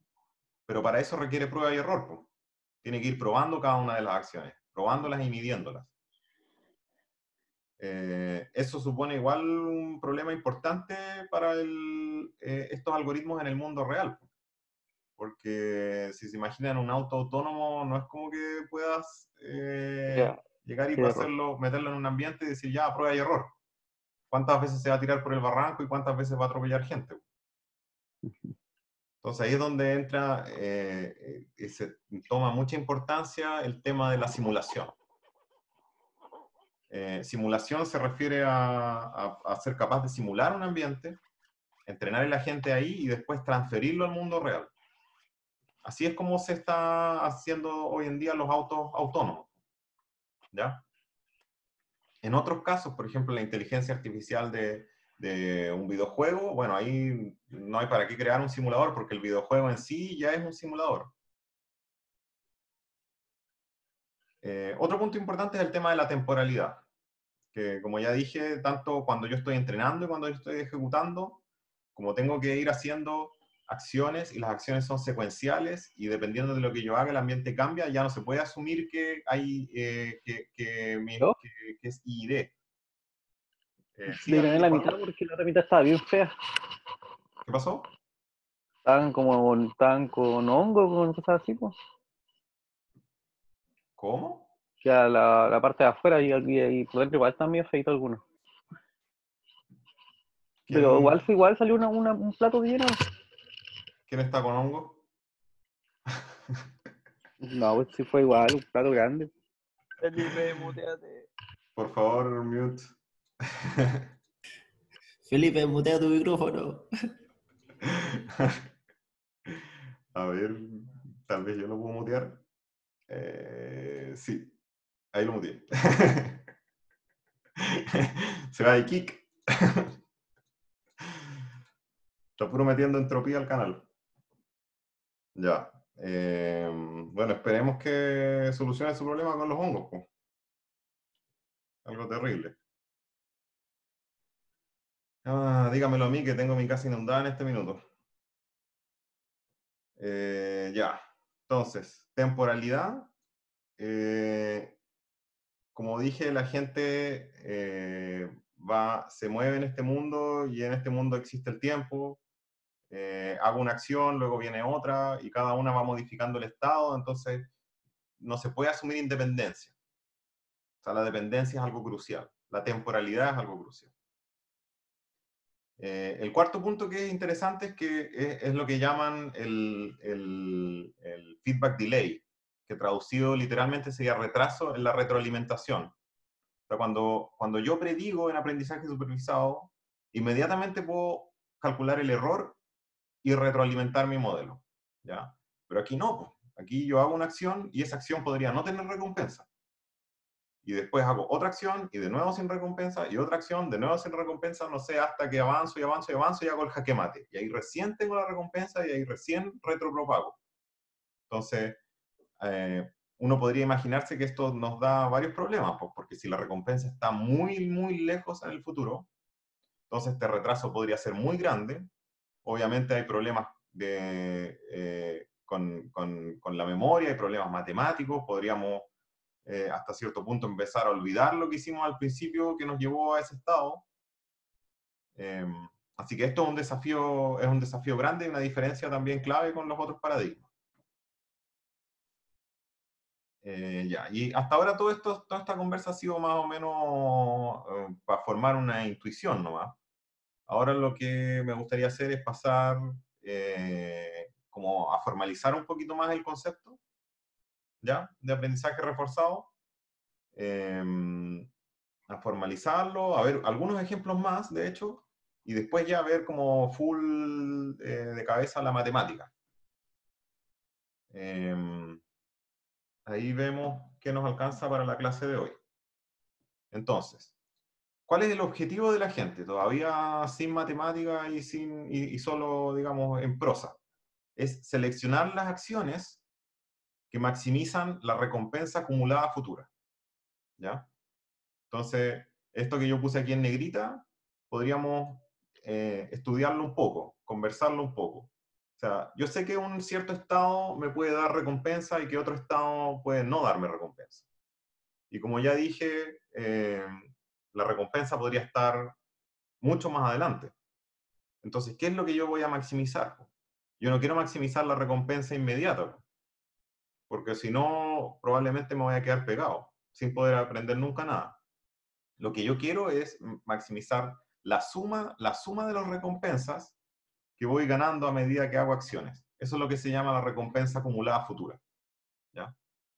Pero para eso requiere prueba y error. Tiene que ir probando cada una de las acciones, probándolas y midiéndolas. Eh, eso supone igual un problema importante para el, eh, estos algoritmos en el mundo real. po. Porque si se imaginan un auto autónomo, no es como que puedas eh, llegar y hacerlo, meterlo en un ambiente y decir, ya, prueba y error. ¿Cuántas veces se va a tirar por el barranco y cuántas veces va a atropellar gente? (laughs) Entonces ahí es donde entra, eh, eh, y se toma mucha importancia el tema de la simulación. Eh, simulación se refiere a, ser capaz de simular un ambiente, entrenar a la gente ahí y después transferirlo al mundo real. Así es como se está haciendo hoy en día los autos autónomos. ¿Ya? En otros casos, por ejemplo, la inteligencia artificial de, de un videojuego, bueno, ahí no hay para qué crear un simulador porque el videojuego en sí ya es un simulador. Eh, otro punto importante es el tema de la temporalidad, que como ya dije, tanto cuando yo estoy entrenando y cuando yo estoy ejecutando, como tengo que ir haciendo acciones y las acciones son secuenciales y dependiendo de lo que yo haga el ambiente cambia, ya no se puede asumir que hay eh, que, que, que- que es ID. Eh, sí, Le gané ¿alguien la mitad porque la otra mitad estaba bien fea. ¿Qué pasó? Estaban como, estaban con hongo, con cosas así, pues. ¿Cómo? Ya la, la parte de afuera y, y, y por dentro igual están medio feitos algunos. Pero ¿Quién- igual, fue- igual salió una, una- un plato lleno. ¿Quién está con hongo? No, pues sí fue igual, un plato grande. Felipe, muteate. Por favor, mute. Felipe, mutea tu micrófono. A ver, tal vez yo lo puedo mutear. Eh, sí, ahí lo muteé. (laughs) Se va de kick. Está puro metiendo entropía al canal. Ya. eh, bueno, esperemos que solucione su problema con los hongos. Algo terrible. Ah, dígamelo a mí que tengo mi casa inundada en este minuto. Eh, ya, entonces, temporalidad. eh, como dije, la gente eh, va, se mueve en este mundo y en este mundo existe el tiempo. Hago una acción, luego viene otra y cada una va modificando el estado, entonces no se puede asumir independencia. O sea, la dependencia es algo crucial, la temporalidad es algo crucial. Eh, el cuarto punto que es interesante es que es, lo que llaman el, el- feedback delay, que traducido literalmente sería retraso en la retroalimentación. O sea, cuando, cuando yo predigo en aprendizaje supervisado, inmediatamente puedo calcular el error y retroalimentar mi modelo. ¿ya? Pero aquí no. Aquí yo hago una acción y esa acción podría no tener recompensa. Y después hago otra acción y de nuevo sin recompensa y otra acción, de nuevo sin recompensa, no sé, hasta que avanzo y avanzo y avanzo y hago el jaque mate. Y ahí recién tengo la recompensa y ahí recién retropropago. Entonces, eh, uno podría imaginarse que esto nos da varios problemas, pues, porque si la recompensa está muy, muy lejos en el futuro, entonces este retraso podría ser muy grande. Obviamente hay problemas de, eh, con, con- con la memoria, hay problemas matemáticos, podríamos eh, hasta cierto punto empezar a olvidar lo que hicimos al principio que nos llevó a ese estado. Em, así que esto es un desafío, es un desafío grande y una diferencia también clave con los otros paradigmas. Eh, ya, y hasta ahora todo esto, toda esta conversa ha sido más o menos eh, para formar una intuición nomás. Ahora lo que me gustaría hacer es pasar eh, como a formalizar un poquito más el concepto, ¿ya? De aprendizaje reforzado. Em, a formalizarlo, a ver algunos ejemplos más, de hecho, y después ya ver como full eh, de cabeza la matemática. Em, ahí vemos qué nos alcanza para la clase de hoy. Entonces, ¿cuál es el objetivo de la gente? Todavía sin matemática y, sin, y, y solo, digamos, en prosa. Es seleccionar las acciones que maximizan la recompensa acumulada futura. ¿Ya? Entonces, esto que yo puse aquí en negrita, podríamos eh, estudiarlo un poco, conversarlo un poco. O sea, yo sé que un cierto estado me puede dar recompensa y que otro estado puede no darme recompensa. Y como ya dije, eh, la recompensa podría estar mucho más adelante. Entonces, ¿qué es lo que yo voy a maximizar? Yo no quiero maximizar la recompensa inmediata, porque si no, probablemente me voy a quedar pegado, sin poder aprender nunca nada. Lo que yo quiero es maximizar la suma, la suma de las recompensas que voy ganando a medida que hago acciones. Eso es lo que se llama la recompensa acumulada futura. ¿ya?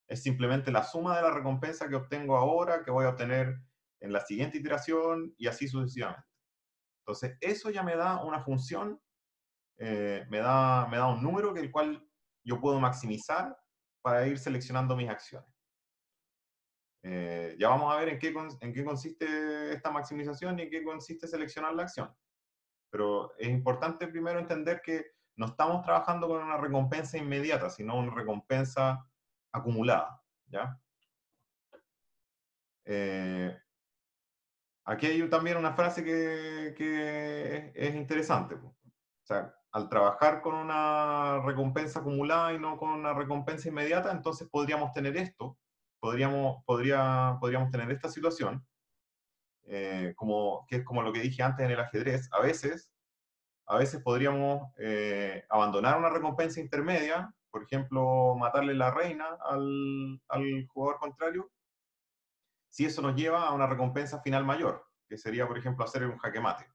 Es simplemente la suma de la recompensa que obtengo ahora, que voy a obtener en la siguiente iteración y así sucesivamente. Entonces, eso ya me da una función, eh, me, da, me da un número que el cual yo puedo maximizar para ir seleccionando mis acciones. Eh, ya vamos a ver en qué, en qué consiste esta maximización y en qué consiste seleccionar la acción. Pero es importante primero entender que no estamos trabajando con una recompensa inmediata, sino una recompensa acumulada. ¿ya? Eh, aquí hay también una frase que, que es interesante. O sea, al trabajar con una recompensa acumulada y no con una recompensa inmediata, entonces podríamos tener esto, podríamos, podría, podríamos tener esta situación, eh, como, que es como lo que dije antes en el ajedrez, a veces, a veces podríamos eh, abandonar una recompensa intermedia, por ejemplo, matarle la reina al, al jugador contrario, si eso nos lleva a una recompensa final mayor, que sería, por ejemplo, hacer un jaque mate.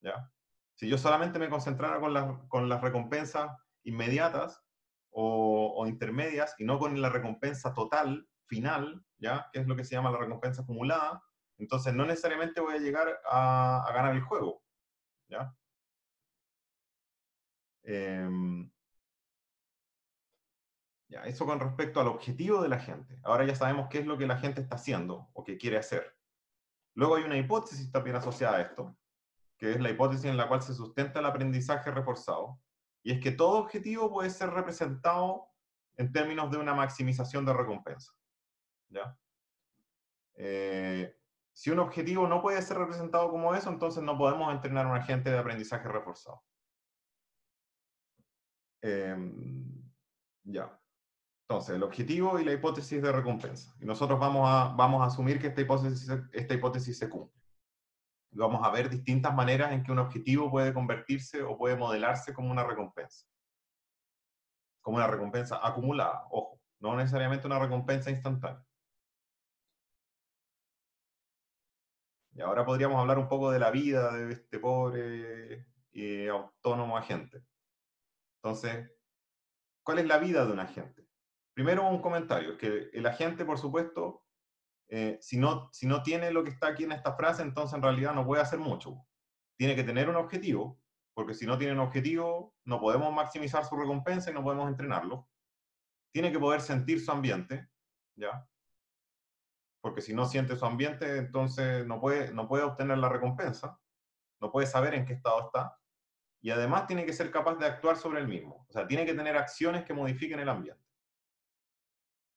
¿Ya? Si yo solamente me concentrara con, las, con las recompensas inmediatas o, intermedias y no con la recompensa total, final, ¿ya? que es lo que se llama la recompensa acumulada, entonces no necesariamente voy a llegar a, ganar el juego. ¿ya? Eh, ya, eso con respecto al objetivo de la gente. Ahora ya sabemos qué es lo que la gente está haciendo o que quiere hacer. Luego hay una hipótesis también asociada a esto, que es la hipótesis en la cual se sustenta el aprendizaje reforzado, y es que todo objetivo puede ser representado en términos de una maximización de recompensa. ¿ya? Eh, si un objetivo no puede ser representado como eso, entonces no podemos entrenar a un agente de aprendizaje reforzado. Em, ya. Entonces, el objetivo y la hipótesis de recompensa. Y nosotros vamos a, vamos a asumir que esta hipótesis, esta hipótesis se cumple. Y vamos a ver distintas maneras en que un objetivo puede convertirse o puede modelarse como una recompensa. Como una recompensa acumulada, ojo, no necesariamente una recompensa instantánea. Y ahora podríamos hablar un poco de la vida de este pobre y autónomo agente. Entonces, ¿cuál es la vida de un agente? Primero un comentario, que el agente, por supuesto, eh, si, no, si no tiene lo que está aquí en esta frase, entonces en realidad no puede hacer mucho. Tiene que tener un objetivo, porque si no tiene un objetivo, no podemos maximizar su recompensa y no podemos entrenarlo. Tiene que poder sentir su ambiente, ¿ya? porque si no siente su ambiente, entonces no puede, no puede obtener la recompensa, no puede saber en qué estado está, y además tiene que ser capaz de actuar sobre el mismo. O sea, tiene que tener acciones que modifiquen el ambiente.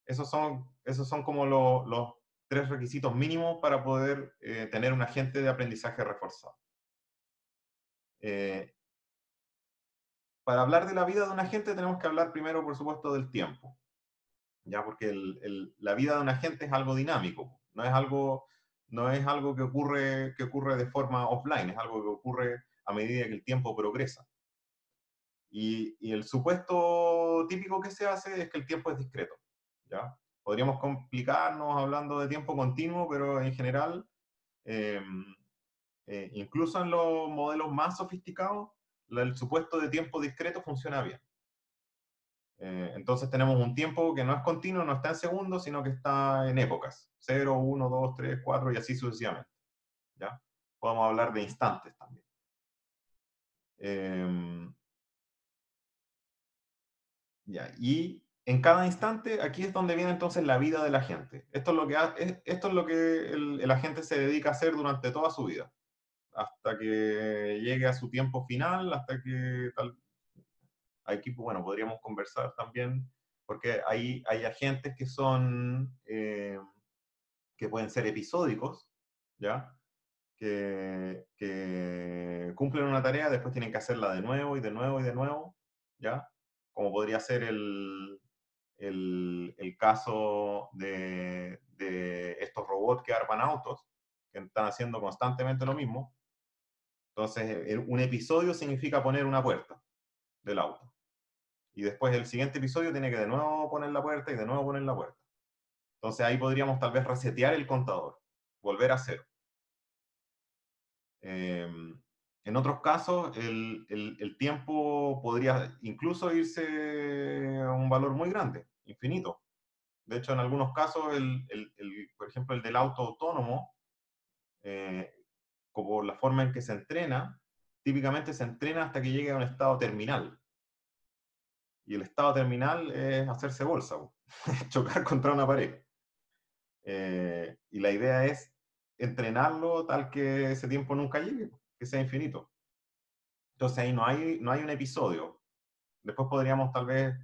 Esos son, esos son como los tres requisitos mínimos para poder eh, tener un agente de aprendizaje reforzado. Eh, para hablar de la vida de un agente tenemos que hablar primero, por supuesto, del tiempo. ¿ya? Porque la vida de un agente es algo dinámico, no es algo, no es algo que, ocurre, que ocurre de forma offline, es algo que ocurre a medida que el tiempo progresa. Y, el supuesto típico que se hace es que el tiempo es discreto. ¿ya? Podríamos complicarnos hablando de tiempo continuo, pero en general, em, eh, incluso en los modelos más sofisticados, el supuesto de tiempo discreto funciona bien. Eh, entonces tenemos un tiempo que no es continuo, no está en segundos, sino que está en épocas. 0, 1, 2, 3, 4 y así sucesivamente. ¿ya? Podemos hablar de instantes también. Em, ya, y en cada instante, aquí es donde viene entonces la vida de la gente. Esto es lo que, esto es lo que el, agente se dedica a hacer durante toda su vida, hasta que llegue a su tiempo final, hasta que tal, aquí, bueno, podríamos conversar también, porque hay, hay agentes que son, eh, que pueden ser episódicos, ¿ya? Que, cumplen una tarea, después tienen que hacerla de nuevo y de nuevo y de nuevo, ¿ya? Como podría ser el, el, el caso de, de, estos robots que arman autos, que están haciendo constantemente lo mismo. Entonces, un episodio significa poner una puerta del auto y después el siguiente episodio tiene que de nuevo poner la puerta y de nuevo poner la puerta. Entonces ahí podríamos tal vez resetear el contador, volver a cero. Em, en otros casos, el, tiempo podría incluso irse a un valor muy grande, infinito. De hecho, en algunos casos, el, por ejemplo, el del auto autónomo, eh, como la forma en que se entrena, típicamente se entrena hasta que llegue a un estado terminal. Y el estado terminal es hacerse bolsa, (laughs) chocar contra una pared. Eh, y la idea es entrenarlo tal que ese tiempo nunca llegue, que sea infinito. Entonces ahí no hay, no hay un episodio. Después podríamos tal vez,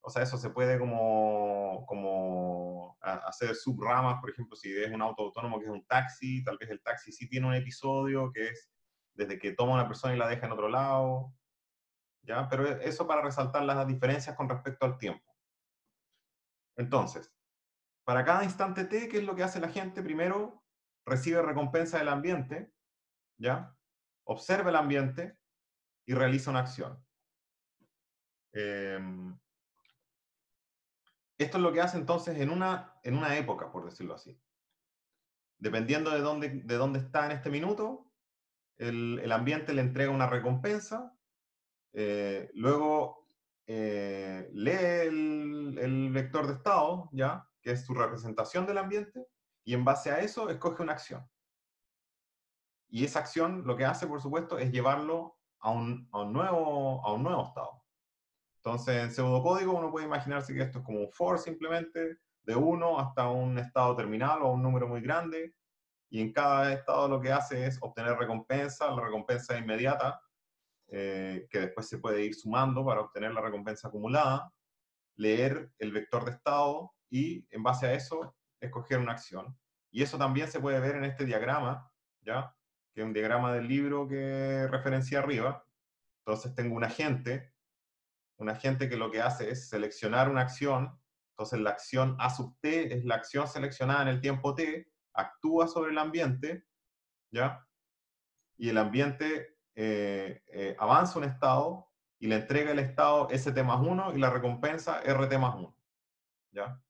o sea, eso se puede como, como hacer subramas, por ejemplo, si es un auto autónomo que es un taxi, tal vez el taxi sí tiene un episodio que es desde que toma una persona y la deja en otro lado, ¿ya? Pero e, eso para resaltar las diferencias con respecto al tiempo. Entonces, para cada instante T, ¿qué es lo que hace la gente? Primero, recibe recompensa del ambiente, ¿ya? Observa el ambiente y realiza una acción. Em, esto es lo que hace entonces en una, en una época, por decirlo así. Dependiendo de dónde, de dónde está en este minuto, el, el ambiente le entrega una recompensa eh, luego eh, lee el, vector de estado, ¿ya? que es su representación del ambiente, y en base a eso escoge una acción. Y esa acción lo que hace, por supuesto, es llevarlo a un, nuevo, a un nuevo estado. Entonces, en pseudocódigo uno puede imaginarse que esto es como un for simplemente, de 1 hasta un estado terminal o un número muy grande, y en cada estado lo que hace es obtener recompensa, la recompensa inmediata, eh, que después se puede ir sumando para obtener la recompensa acumulada, leer el vector de estado y en base a eso escoger una acción. Y eso también se puede ver en este diagrama, ¿ya? Que es un diagrama del libro que referencia arriba. Entonces tengo un agente un agente que lo que hace es seleccionar una acción, entonces la acción A sub t es la acción seleccionada en el tiempo t, actúa sobre el ambiente, ¿ya? Y el ambiente eh, eh, avanza un estado y le entrega el estado st más 1 y la recompensa rt más 1, ¿ya?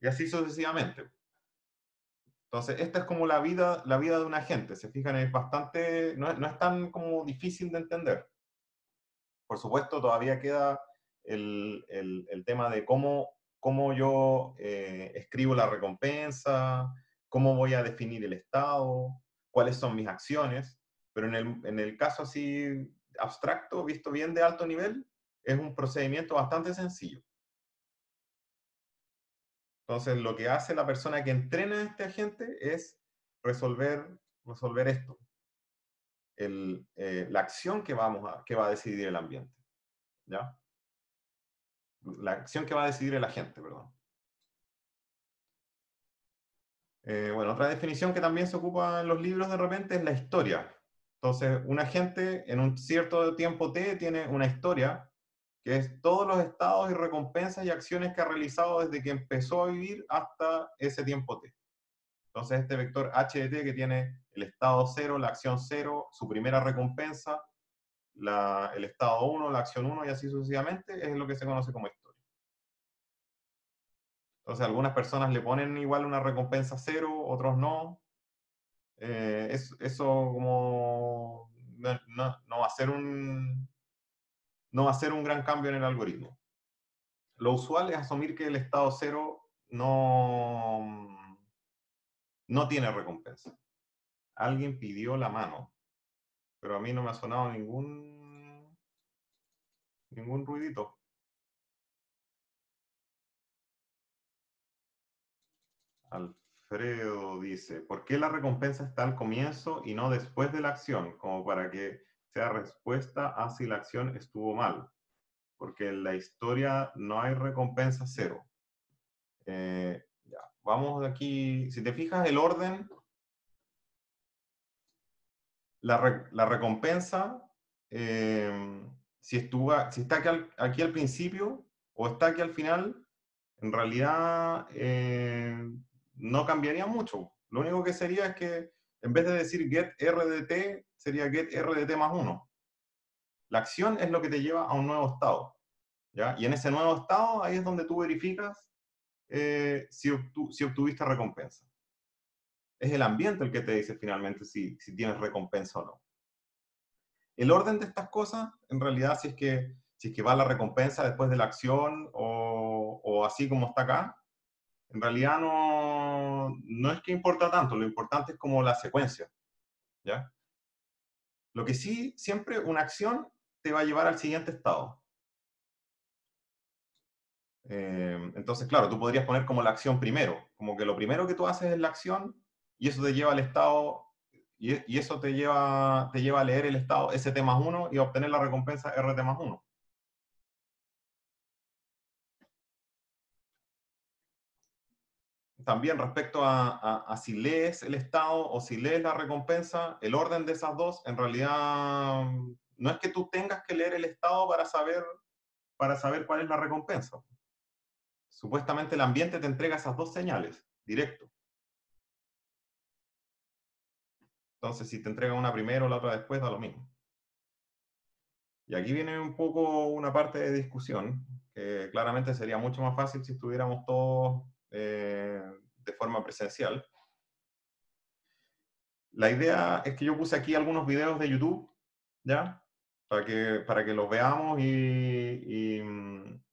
Y así sucesivamente. Entonces, esta es como la vida, la vida de un agente. Se fijan, es bastante, no, no es tan como difícil de entender. Por supuesto, todavía queda el, el- el tema de cómo, cómo yo eh, escribo la recompensa, cómo voy a definir el estado, cuáles son mis acciones. Pero en el, en el caso así abstracto, visto bien de alto nivel, es un procedimiento bastante sencillo. Entonces, lo que hace la persona que entrena a este agente es resolver, resolver esto. Eh, la acción que, vamos a, va a decidir el ambiente. ¿Ya? La acción que va a decidir el agente, perdón. Eh, bueno, otra definición que también se ocupa en los libros de repente es la historia. Entonces, un agente en un cierto tiempo T tiene una historia que es todos los estados y recompensas y acciones que ha realizado desde que empezó a vivir hasta ese tiempo t. Entonces, este vector h de t que tiene el estado 0, la acción 0, su primera recompensa, la- el estado 1, la acción 1 y así sucesivamente, es lo que se conoce como historia. Entonces, algunas personas le ponen igual una recompensa 0, otros no. Eh, es- eso como no, no- no va a ser un, no va a ser un gran cambio en el algoritmo. Lo usual es asumir que el estado cero no, no tiene recompensa. Alguien pidió la mano, pero a mí no me ha sonado ningún, ningún ruidito. Alfredo dice, ¿por qué la recompensa está al comienzo y no después de la acción? Como para que sea respuesta a si la acción estuvo mal. Porque en la historia no hay recompensa cero. Eh, vamos de aquí. Si te fijas, el orden, la, la recompensa, eh, si, estuvo, si está aquí al, aquí al principio o está aquí al final, en realidad eh, no cambiaría mucho. Lo único que sería es que en vez de decir get RDT, sería get RDT más 1. La acción es lo que te lleva a un nuevo estado. ¿ya? Y en ese nuevo estado, ahí es donde tú verificas eh, si, obtu- si obtuviste recompensa. Es el ambiente el que te dice finalmente si, si tienes recompensa o no. El orden de estas cosas, en realidad, si es que, si es que va la recompensa después de la acción o, o así como está acá, en realidad no, no es que importa tanto, lo importante es como la secuencia. ¿ya? Lo que sí, siempre una acción te va a llevar al siguiente estado. Eh, entonces, claro, tú podrías poner como la acción primero, como que lo primero que tú haces es la acción y eso te lleva al estado, y, eso te lleva, te lleva a leer el estado ST más 1 y a obtener la recompensa RT más 1. También respecto a, si lees el estado o si lees la recompensa, el orden de esas dos, en realidad no es que tú tengas que leer el estado para saber, para saber cuál es la recompensa. Supuestamente el ambiente te entrega esas dos señales, directo. Entonces, si te entrega una primero o la otra después, da lo mismo. Y aquí viene un poco una parte de discusión, que claramente sería mucho más fácil si estuviéramos todos eh, de forma presencial. La idea es que yo puse aquí algunos videos de YouTube, ¿ya? Para que, para que los veamos y,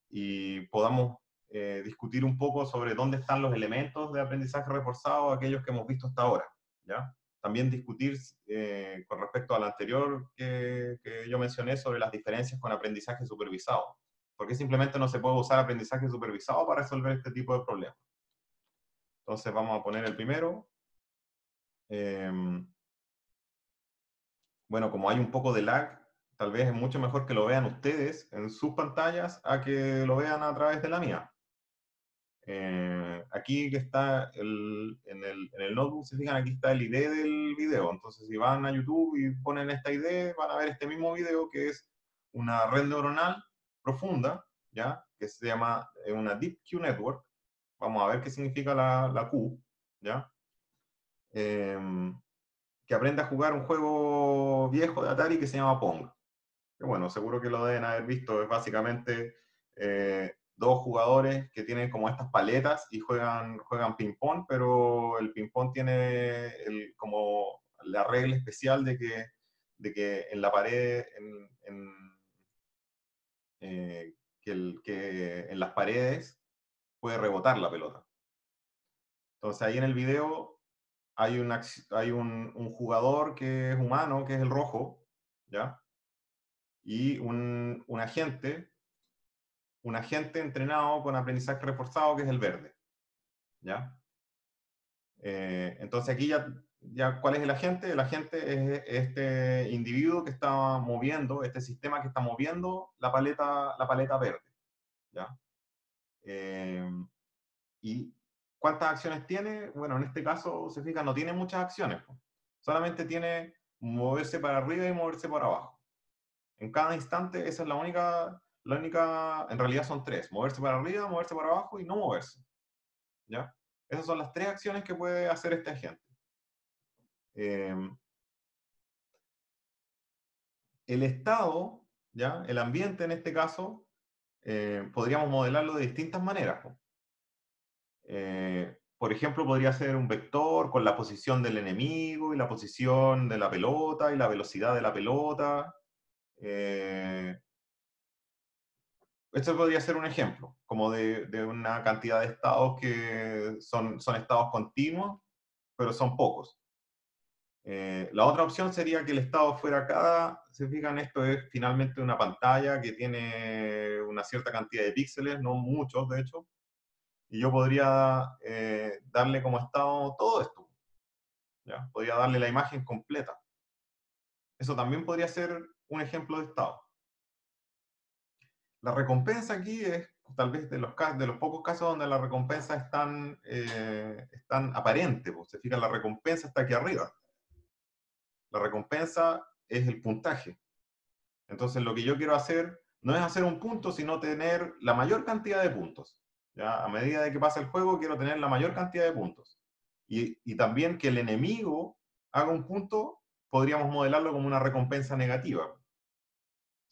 y, podamos eh, discutir un poco sobre dónde están los elementos de aprendizaje reforzado, aquellos que hemos visto hasta ahora, ¿ya? También discutir eh, con respecto al anterior que, que yo mencioné sobre las diferencias con aprendizaje supervisado. Porque simplemente no se puede usar aprendizaje supervisado para resolver este tipo de problemas. Entonces vamos a poner el primero. Em, bueno, como hay un poco de lag, tal vez es mucho mejor que lo vean ustedes en sus pantallas a que lo vean a través de la mía. Eh, aquí que está el, en, el, en el notebook, se fijan, aquí está el ID del video. Entonces, si van a YouTube y ponen esta ID, van a ver este mismo video que es una red neuronal profunda, ¿ya? Que se llama eh, una Deep Q Network. Vamos a ver qué significa la, la Q, ¿ya? Em, que aprende a jugar un juego viejo de Atari que se llama Pong. Que bueno, seguro que lo deben haber visto, es básicamente eh, dos jugadores que tienen como estas paletas y juegan, juegan ping-pong, pero el ping-pong tiene como la regla especial de que, de que en la pared, en, eh, que, el, que en las paredes puede rebotar la pelota. Entonces ahí en el video hay, un, hay un, jugador que es humano, que es el rojo, ¿ya? Y un, un agente un agente entrenado con aprendizaje reforzado que es el verde. ¿Ya? Eh, entonces aquí ya, ya, ¿cuál es el agente? El agente es este individuo que está moviendo, este sistema que está moviendo la paleta, la paleta verde. ¿Ya? Eh, ¿Y cuántas acciones tiene? Bueno, en este caso, se fija, no tiene muchas acciones. Solamente tiene moverse para arriba y moverse para abajo. En cada instante, esa es la única la única, en realidad son tres, moverse para arriba, moverse para abajo y no moverse. ¿Ya? Esas son las tres acciones que puede hacer este agente. Em, el estado, ¿ya? el ambiente en este caso, eh, podríamos modelarlo de distintas maneras. Eh, por ejemplo, podría ser un vector con la posición del enemigo y la posición de la pelota y la velocidad de la pelota. Eh, esto podría ser un ejemplo, como de, de, una cantidad de estados que son, son estados continuos, pero son pocos. Eh, la otra opción sería que el estado fuera cada, se fijan, esto es finalmente una pantalla que tiene una cierta cantidad de píxeles, no muchos de hecho, y yo podría eh, darle como estado todo esto. ¿ya? Podría darle la imagen completa. Eso también podría ser un ejemplo de estado. La recompensa aquí es tal vez de los, de los pocos casos donde la recompensa es tan, eh, aparente. Pues, se fija, la recompensa está aquí arriba. La recompensa es el puntaje. Entonces, lo que yo quiero hacer no es hacer un punto, sino tener la mayor cantidad de puntos. ¿ya? A medida de que pasa el juego, quiero tener la mayor cantidad de puntos. Y, y también que el enemigo haga un punto, podríamos modelarlo como una recompensa negativa. O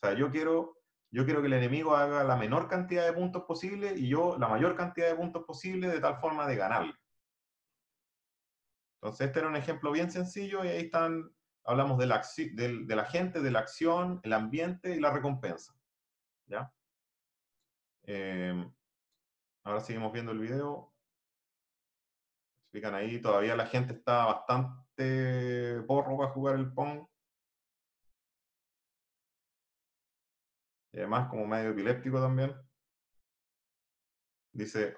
sea, yo quiero yo quiero que el enemigo haga la menor cantidad de puntos posible y yo la mayor cantidad de puntos posible de tal forma de ganarle. Entonces, este era un ejemplo bien sencillo y ahí están, hablamos de la, de la gente, de la acción, el ambiente y la recompensa. ¿Ya? Eh, ahora seguimos viendo el video. Explican ahí, todavía la gente está bastante porro para jugar el Pong. y además como medio epiléptico también. Dice,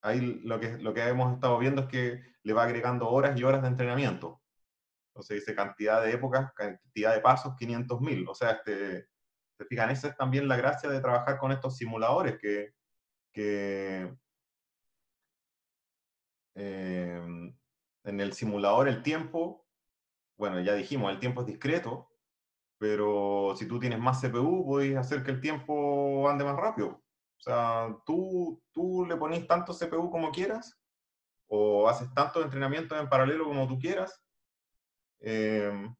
ahí lo que, lo que hemos estado viendo es que le va agregando horas y horas de entrenamiento. Entonces dice cantidad de épocas, cantidad de pasos, 500.000. O sea, este, se fijan, esa es también la gracia de trabajar con estos simuladores, que, que eh, en el simulador el tiempo, bueno, ya dijimos, el tiempo es discreto, pero si tú tienes más CPU, puedes hacer que el tiempo ande más rápido. O sea, tú, tú le pones tanto CPU como quieras, o haces tanto entrenamiento en paralelo como tú quieras. Em,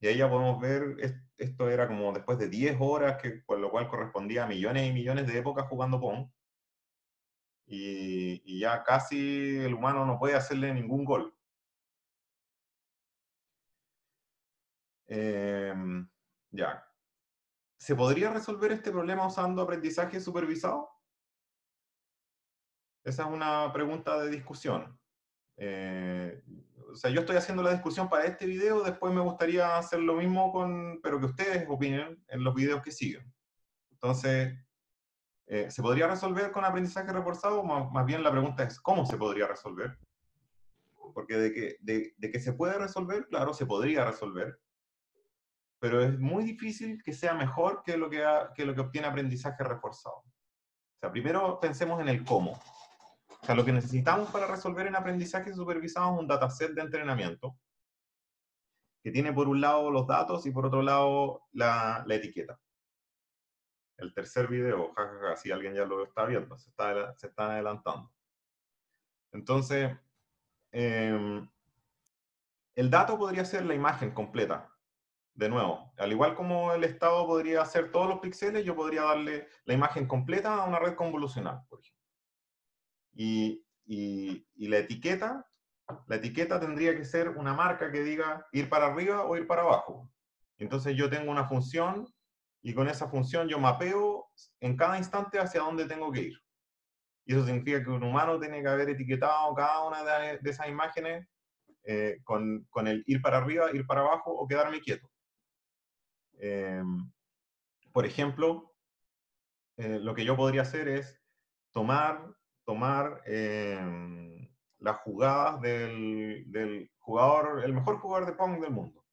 y ahí ya podemos ver, esto era como después de 10 horas, que, por lo cual correspondía a millones y millones de épocas jugando Pong. Y, y ya casi el humano no puede hacerle ningún gol. Em, ya. ¿Se podría resolver este problema usando aprendizaje supervisado? Esa es una pregunta de discusión. Eh, o sea, yo estoy haciendo la discusión para este video, después me gustaría hacer lo mismo con, pero que ustedes opinen en los videos que siguen. Entonces, eh, ¿se podría resolver con aprendizaje reforzado? Más, bien la pregunta es, ¿cómo se podría resolver? Porque de que, de, de que se puede resolver, claro, se podría resolver, pero es muy difícil que sea mejor que lo que, que lo que obtiene aprendizaje reforzado. O sea, primero pensemos en el cómo. O sea, lo que necesitamos para resolver en aprendizaje supervisado es un dataset de entrenamiento que tiene por un lado los datos y por otro lado la, la etiqueta. el tercer video, jajaja, si alguien ya lo está viendo, se está, se está adelantando. Entonces, em, el dato podría ser la imagen completa. De nuevo, al igual como el estado podría hacer todos los píxeles, yo podría darle la imagen completa a una red convolucional, por ejemplo. Y, la etiqueta, la etiqueta tendría que ser una marca que diga ir para arriba o ir para abajo. Entonces yo tengo una función y con esa función yo mapeo en cada instante hacia dónde tengo que ir. Y eso significa que un humano tiene que haber etiquetado cada una de, esas imágenes eh, con, con, el ir para arriba, ir para abajo o quedarme quieto. Em, por ejemplo, eh, lo que yo podría hacer es tomar, tomar em, las jugadas del, del, jugador, el mejor jugador de Pong del mundo.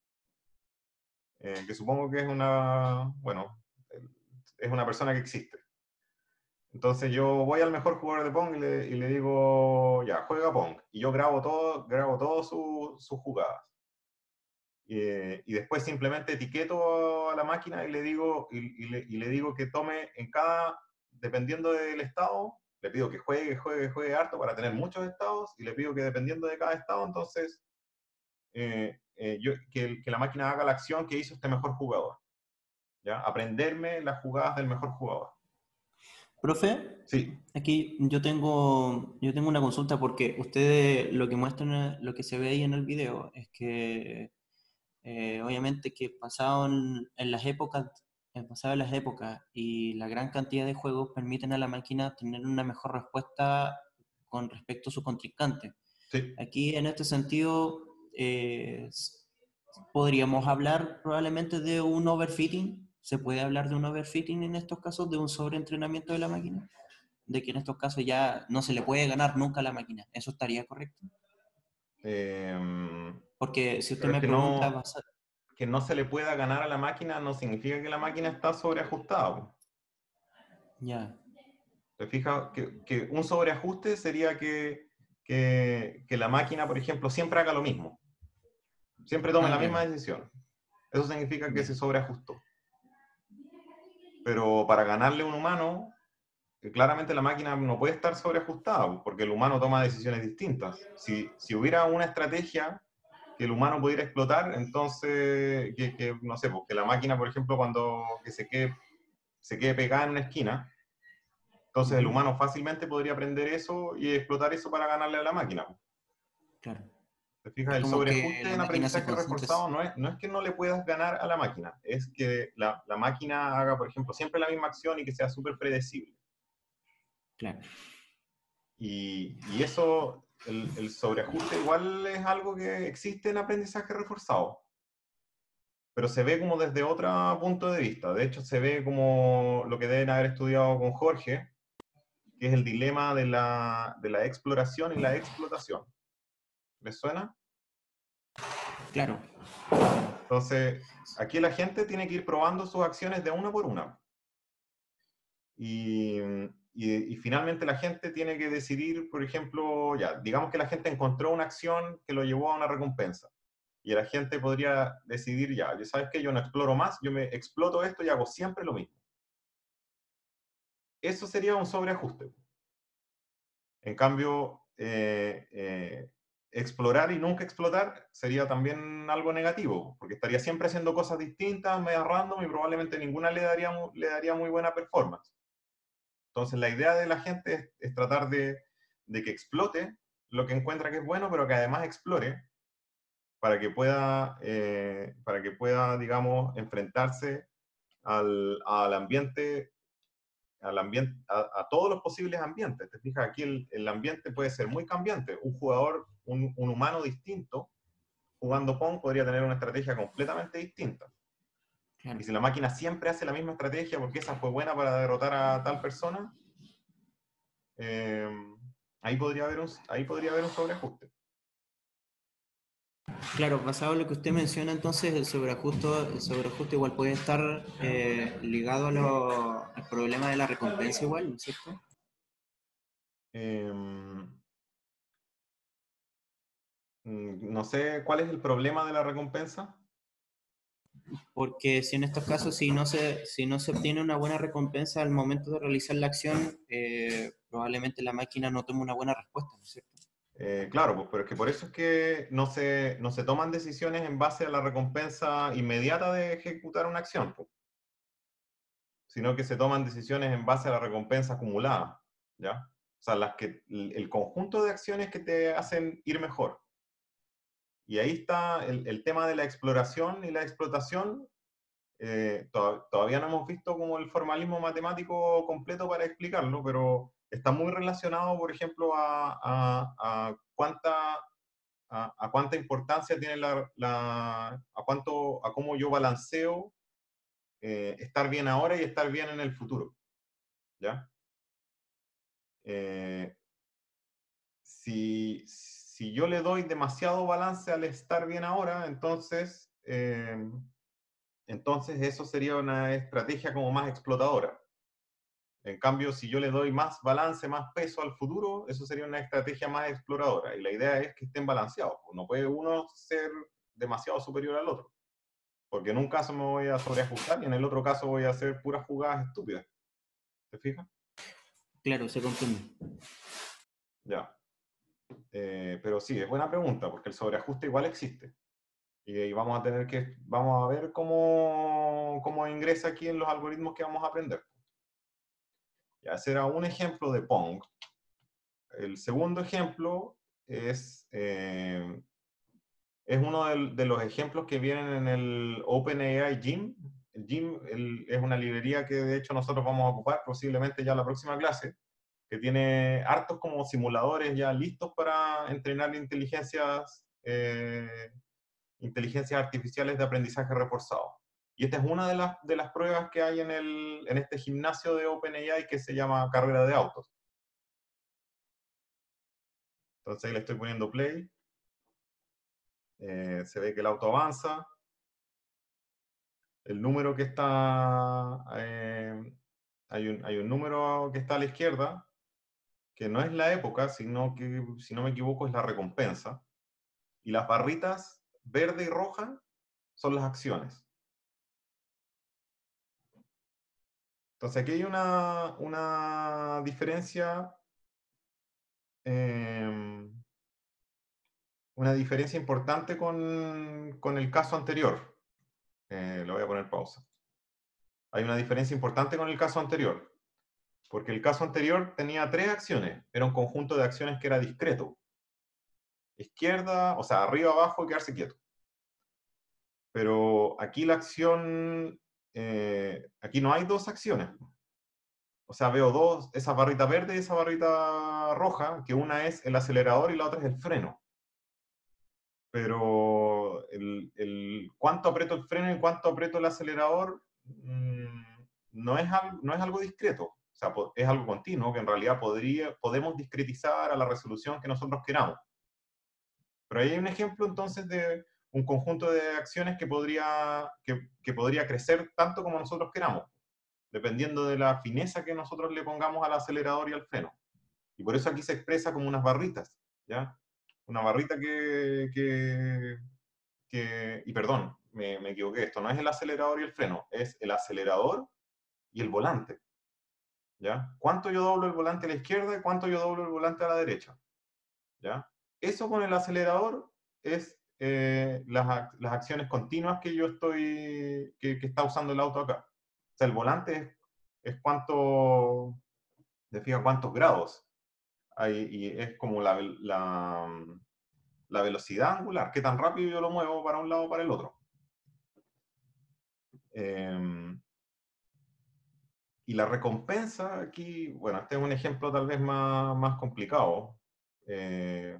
Eh, que supongo que es una, bueno, es una persona que existe. Entonces yo voy al mejor jugador de Pong y le, digo, ya, juega Pong. Y yo grabo todo, grabo todo sus jugadas. y después simplemente etiqueto a la máquina y le, digo, y, le, y, le, digo que tome en cada, dependiendo del estado, le pido que juegue, juegue, juegue harto para tener muchos estados y le pido que dependiendo de cada estado, entonces eh, eh, yo, que, que, la máquina haga la acción que hizo este mejor jugador. ¿ya? Aprenderme las jugadas del mejor jugador. Profe, sí. aquí yo tengo, yo tengo una consulta porque ustedes lo que muestran, lo que se ve ahí en el video es que eh, obviamente que pasado en, las épocas, en pasado las épocas y la gran cantidad de juegos permiten a la máquina tener una mejor respuesta con respecto a su contrincante. Sí. Aquí en este sentido eh, podríamos hablar probablemente de un overfitting. ¿Se puede hablar de un overfitting en estos casos, de un sobreentrenamiento de la máquina? De que en estos casos ya no se le puede ganar nunca a la máquina. ¿Eso estaría correcto? Em, Porque si usted me pregunta... No, Que no se le pueda ganar a la máquina no significa que la máquina está sobreajustada. Ya. ¿Te fijas? Que, que un sobreajuste sería que, que, que, la máquina, por ejemplo, siempre haga lo mismo. Siempre tome Ah, la misma decisión. Eso significa que se sobreajustó. Pero para ganarle a un humano, eh, claramente la máquina no puede estar sobreajustada, porque el humano toma decisiones distintas. Si, si hubiera una estrategia que el humano pudiera explotar, entonces, que, que, no sé, pues, que la máquina, por ejemplo, cuando que se quede, se quede pegada en una esquina, entonces el humano fácilmente podría aprender eso y explotar eso para ganarle a la máquina. Claro. ¿Te fijas? El sobreajuste en aprendizaje reforzado no es, no es que no le puedas ganar a la máquina, es que la, la máquina haga, por ejemplo, siempre la misma acción y que sea súper predecible. Claro. Y, y eso, el, el sobreajuste igual es algo que existe en aprendizaje reforzado. Pero se ve como desde otro punto de vista. De hecho, se ve como lo que deben haber estudiado con Jorge, que es el dilema de la, de la exploración y la explotación. ¿Les suena? Claro. Entonces, aquí la gente tiene que ir probando sus acciones de una por una. Y, y- y finalmente la gente tiene que decidir, por ejemplo, ya, digamos que la gente encontró una acción que lo llevó a una recompensa. Y la gente podría decidir, ya, sabes que yo no exploro más, yo me exploto esto y hago siempre lo mismo. Eso sería un sobreajuste. En cambio, eh, eh, explorar y nunca explotar sería también algo negativo, porque estaría siempre haciendo cosas distintas, medio random y probablemente ninguna le daría, le daría muy buena performance. Entonces la idea de la gente es, tratar de, que explote lo que encuentra que es bueno, pero que además explore para que pueda, eh, para que pueda digamos, enfrentarse al, al ambiente al ambiente, a, todos los posibles ambientes. Te fijas, aquí el, ambiente puede ser muy cambiante. Un jugador, un, un humano distinto, jugando Pong, podría tener una estrategia completamente distinta. Claro. Y si la máquina siempre hace la misma estrategia porque esa fue buena para derrotar a tal persona, eh, ahí, podría haber un, ahí podría haber un sobreajuste. Claro, basado en lo que usted menciona, entonces el sobreajuste, el sobreajuste igual puede estar eh, ligado a lo- al problema de la recompensa igual, ¿no es cierto? Eh, mm, no sé cuál es el problema de la recompensa. Porque si en estos casos, si no se, si no se obtiene una buena recompensa al momento de realizar la acción, eh, probablemente la máquina no tome una buena respuesta. Eh, claro, pues, pero es que por eso es que no se, no se toman decisiones en base a la recompensa inmediata de ejecutar una acción, pues, sino que se toman decisiones en base a la recompensa acumulada, ¿ya? O sea, las que, el conjunto de acciones que te hacen ir mejor. Y ahí está el, el tema de la exploración y la explotación. eh, to- todavía no hemos visto como el formalismo matemático completo para explicarlo, pero está muy relacionado, por ejemplo, a, a- a cuánta, a, a cuánta importancia tiene la, la- a cuánto, a cómo yo balanceo eh, estar bien ahora y estar bien en el futuro. ¿Ya? Eh, si, yo le doy demasiado balance al estar bien ahora, entonces, eh, entonces eso sería una estrategia como más explotadora. En cambio, si yo le doy más balance, más peso al futuro, eso sería una estrategia más exploradora. Y la idea es que estén balanceados. pues, No puede uno ser demasiado superior al otro. Porque en un caso me voy a sobreajustar y en el otro caso voy a hacer puras jugadas estúpidas. ¿Te fijas? Claro, se comprende. Ya. Eh, pero sí, es buena pregunta, porque el sobreajuste igual existe. Y, y vamos a tener que, vamos a ver cómo, cómo ingresa aquí en los algoritmos que vamos a aprender. Ya, ese era un ejemplo de Pong. El segundo ejemplo es, eh, es uno del- de, los ejemplos que vienen en el OpenAI Gym. El Gym el- es una librería que de hecho nosotros vamos a ocupar posiblemente ya la próxima clase que tiene hartos como simuladores ya listos para entrenar inteligencias, eh, inteligencias artificiales de aprendizaje reforzado. Y esta es una de las, de las pruebas que hay en, el, en este gimnasio de OpenAI que se llama carrera de autos. Entonces ahí le estoy poniendo play. Eh, se ve que el auto avanza. El número que está... eh, hay, un, hay un número que está a la izquierda, que no es la época, sino que, si no me equivoco, es la recompensa. Y las barritas verde y roja son las acciones. Entonces aquí hay una, una diferencia, eh, una diferencia importante con, con el caso anterior. Eh, lo voy a poner pausa. Hay una diferencia importante con el caso anterior. Porque el caso anterior tenía tres acciones. Era un conjunto de acciones que era discreto. Izquierda, o sea, arriba, abajo y quedarse quieto. Pero aquí la acción, eh, aquí no hay dos acciones. O sea, veo dos, esa barrita verde y esa barrita roja, que una es el acelerador y la otra es el freno. Pero el, el cuánto aprieto el freno y cuánto aprieto el acelerador mm, no, es no es algo discreto. Sea, es algo continuo que en realidad podría, podemos discretizar a la resolución que nosotros queramos. Pero ahí hay un ejemplo entonces de un conjunto de acciones que podría, que, podría crecer tanto como nosotros queramos, dependiendo de la fineza que nosotros le pongamos al acelerador y al freno. Y por eso aquí se expresa como unas barritas, ¿ya? Una barrita que, que, que- y perdón, me, me equivoqué, esto no es el acelerador y el freno, es el acelerador y el volante, ¿ya? ¿Cuánto yo doblo el volante a la izquierda y cuánto yo doblo el volante a la derecha? ¿Ya? Eso con el acelerador es eh, las, las acciones continuas que yo estoy, que, que está usando el auto acá. O sea, el volante es, es cuánto, te fijas cuántos grados hay, y es como la, la, mm, la velocidad angular, qué tan rápido yo lo muevo para un lado o para el otro. Em, y la recompensa aquí, bueno, este es un ejemplo tal vez más, más complicado, eh,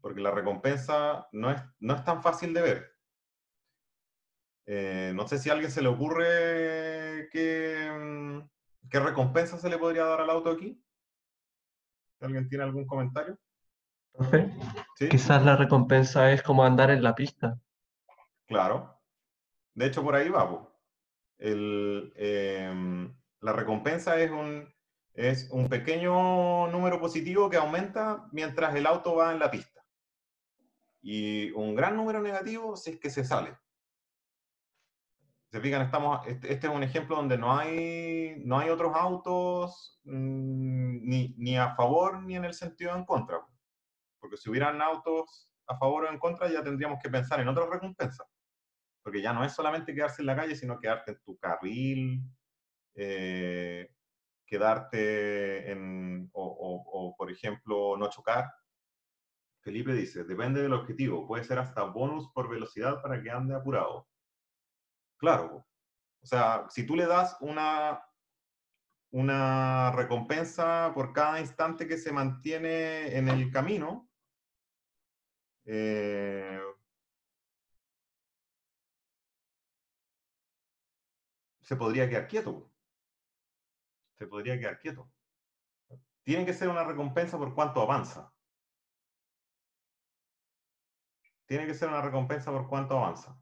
porque la recompensa no es, no es tan fácil de ver. Eh, no sé si a alguien se le ocurre qué, mm, qué recompensa se le podría dar al auto aquí. ¿Alguien tiene algún comentario? Sí, quizás la recompensa es como andar en la pista. claro. De hecho, por ahí va. El, em, la recompensa es un, es un pequeño número positivo que aumenta mientras el auto va en la pista. Y un gran número negativo si es que se sale. Se fijan, estamos, este, este es un ejemplo donde no hay, no hay otros autos mm, ni, ni a favor ni en el sentido en contra. Porque si hubieran autos a favor o en contra, ya tendríamos que pensar en otras recompensas. Porque ya no es solamente quedarse en la calle, sino quedarte en tu carril, eh, quedarte en, o, por ejemplo, no chocar. Felipe dice, depende del objetivo, puede ser hasta bonus por velocidad para que ande apurado. Claro, o sea, si tú le das una, una recompensa por cada instante que se mantiene en el camino, eh, se podría quedar quieto. Se podría quedar quieto. Tiene que ser una recompensa por cuánto avanza. Tiene que ser una recompensa por cuánto avanza.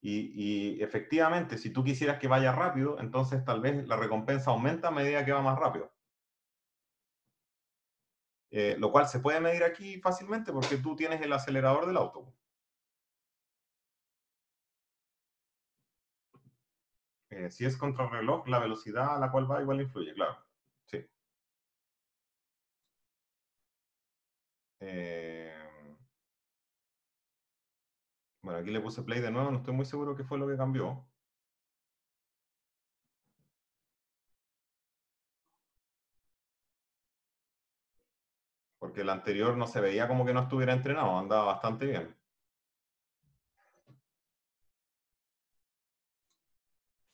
Y, y efectivamente, si tú quisieras que vaya rápido, entonces tal vez la recompensa aumenta a medida que va más rápido. Eh, lo cual se puede medir aquí fácilmente porque tú tienes el acelerador del auto. Eh, si es contrarreloj, la velocidad a la cual va igual influye, claro. Sí. Eh, bueno, aquí le puse play de nuevo, no estoy muy seguro qué fue lo que cambió. Porque el anterior no se veía como que no estuviera entrenado, andaba bastante bien.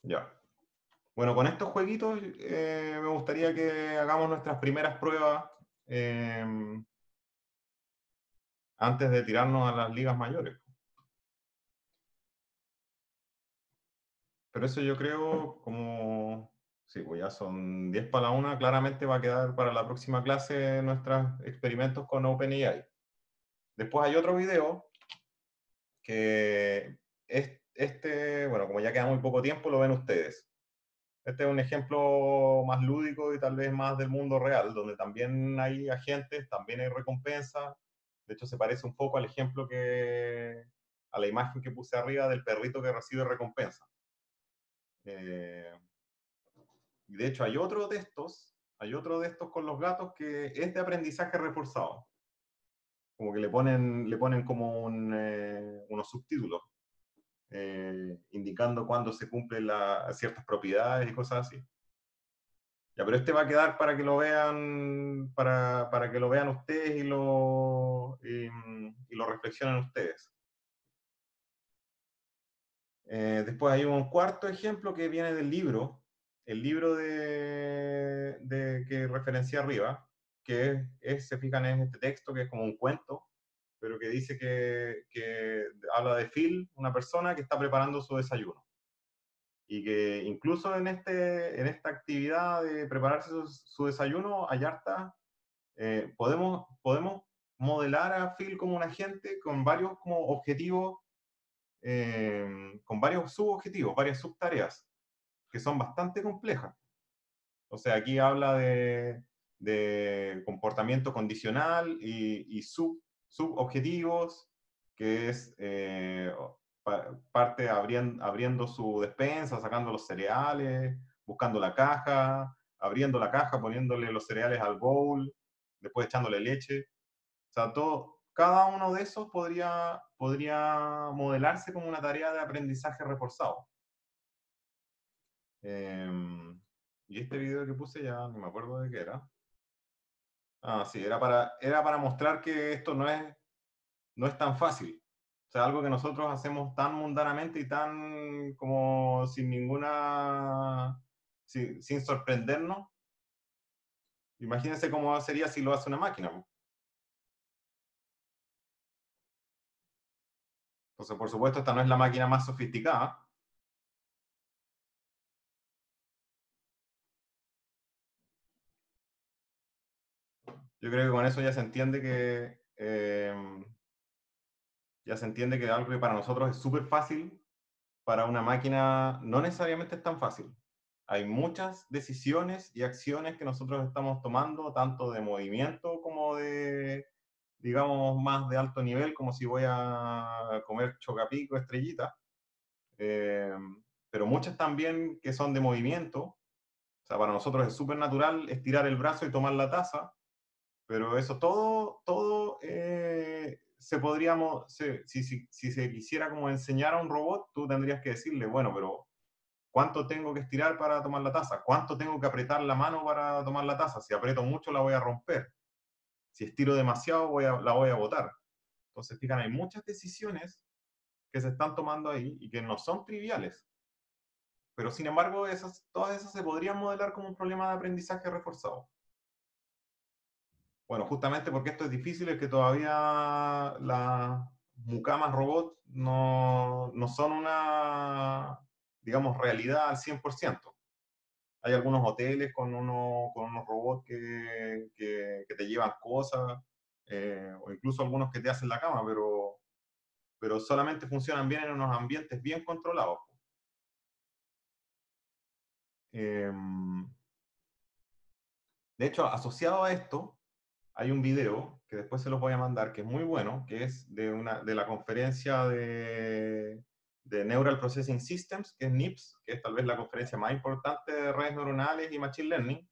Ya. Bueno, con estos jueguitos eh, me gustaría que hagamos nuestras primeras pruebas em, antes de tirarnos a las ligas mayores. Pero eso yo creo como, sí, pues ya son 10 para la una, claramente va a quedar para la próxima clase nuestros experimentos con OpenAI. Después hay otro video que es este, bueno, como ya queda muy poco tiempo, lo ven ustedes. Este es un ejemplo más lúdico y tal vez más del mundo real, donde también hay agentes, también hay recompensas. De hecho, se parece un poco al ejemplo que, a la imagen que puse arriba del perrito que recibe recompensa. Eh, y de hecho, hay otro de estos, hay otro de estos con los gatos que es de aprendizaje reforzado. Como que le ponen, le ponen como un, eh, unos subtítulos eh, indicando cuándo se cumplen la- ciertas propiedades y cosas así. Ya, pero este va a quedar para que lo vean, para, para que lo vean ustedes y lo, y, y lo reflexionen ustedes. Eh, después hay un cuarto ejemplo que viene del libro, el libro de, de- que referencié arriba, que es, se fijan en este texto que es como un cuento, pero que dice que, que habla de Phil, una persona que está preparando su desayuno. Y que incluso en, este, en esta actividad de prepararse su, su desayuno, hay harta, eh, podemos, podemos modelar a Phil como un agente con varios como objetivos, eh, con varios subobjetivos, varias subtareas, que son bastante complejas. O sea, aquí habla de, de comportamiento condicional y, y sub, subobjetivos, que es eh, pa- parte abriendo, abriendo su despensa, sacando los cereales, buscando la caja, abriendo la caja, poniéndole los cereales al bowl, después echándole leche. O sea, todo, cada uno de esos podría, podría modelarse como una tarea de aprendizaje reforzado. Em, y este video que puse ya ni me acuerdo de qué era. Ah, sí, era para, era para mostrar que esto no es, no es tan fácil. O sea, algo que nosotros hacemos tan mundanamente y tan como sin ninguna, sin, sin sorprendernos. Imagínense cómo sería si lo hace una máquina. Entonces, por supuesto, esta no es la máquina más sofisticada. Yo creo que con eso ya se entiende que eh, ya se entiende que algo que para nosotros es súper fácil, para una máquina no necesariamente es tan fácil. Hay muchas decisiones y acciones que nosotros estamos tomando, tanto de movimiento como de, digamos, más de alto nivel, como si voy a comer chocapico, estrellita. Eh, pero muchas también que son de movimiento. O sea, para nosotros es súper natural estirar el brazo y tomar la taza, pero eso todo, todo eh, se podríamos, se- si, si, si se quisiera como enseñar a un robot, tú tendrías que decirle, bueno, pero ¿cuánto tengo que estirar para tomar la taza? ¿Cuánto tengo que apretar la mano para tomar la taza? Si aprieto mucho la voy a romper. Si estiro demasiado voy a- la voy a botar. Entonces, fijan, hay muchas decisiones que se están tomando ahí y que no son triviales. Pero sin embargo, esas, todas esas se podrían modelar como un problema de aprendizaje reforzado. Bueno, justamente porque esto es difícil, es que todavía las mucamas robots no, no son una, digamos, realidad al 100%. Hay algunos hoteles con, uno, con unos robots que, que, que te llevan cosas, eh, o incluso algunos que te hacen la cama, pero, pero solamente funcionan bien en unos ambientes bien controlados. Em, de hecho, asociado a esto, hay un video que después se los voy a mandar, que es muy bueno, que es de, una, de la conferencia de, de Neural Processing Systems, que es NIPS, que es tal vez la conferencia más importante de redes neuronales y Machine Learning,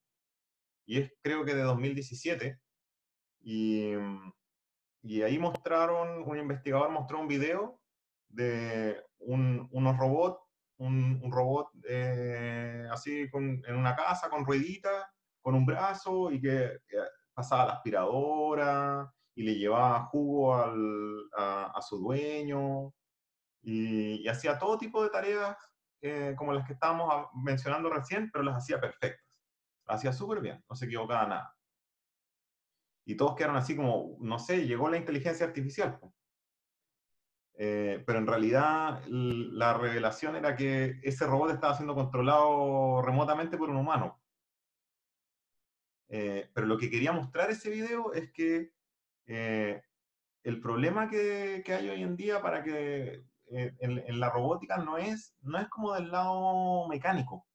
y es creo que de 2017. Y, y ahí mostraron, un investigador mostró un video de un- unos robots, un, un robot eh, así con- en una casa con rueditas, con un brazo y que eh, pasaba la aspiradora y le llevaba jugo al- a, su dueño y, hacía todo tipo de tareas eh, como las que estábamos mencionando recién, pero las hacía perfectas. Las hacía súper bien, no se equivocaba nada. Y todos quedaron así como, no sé, llegó la inteligencia artificial. Eh, pero en realidad la revelación era que ese robot estaba siendo controlado remotamente por un humano. Eh, pero lo que quería mostrar ese video es que eh, el problema que, hay hoy en día para que eh, en, en la robótica no es, no es como del lado mecánico,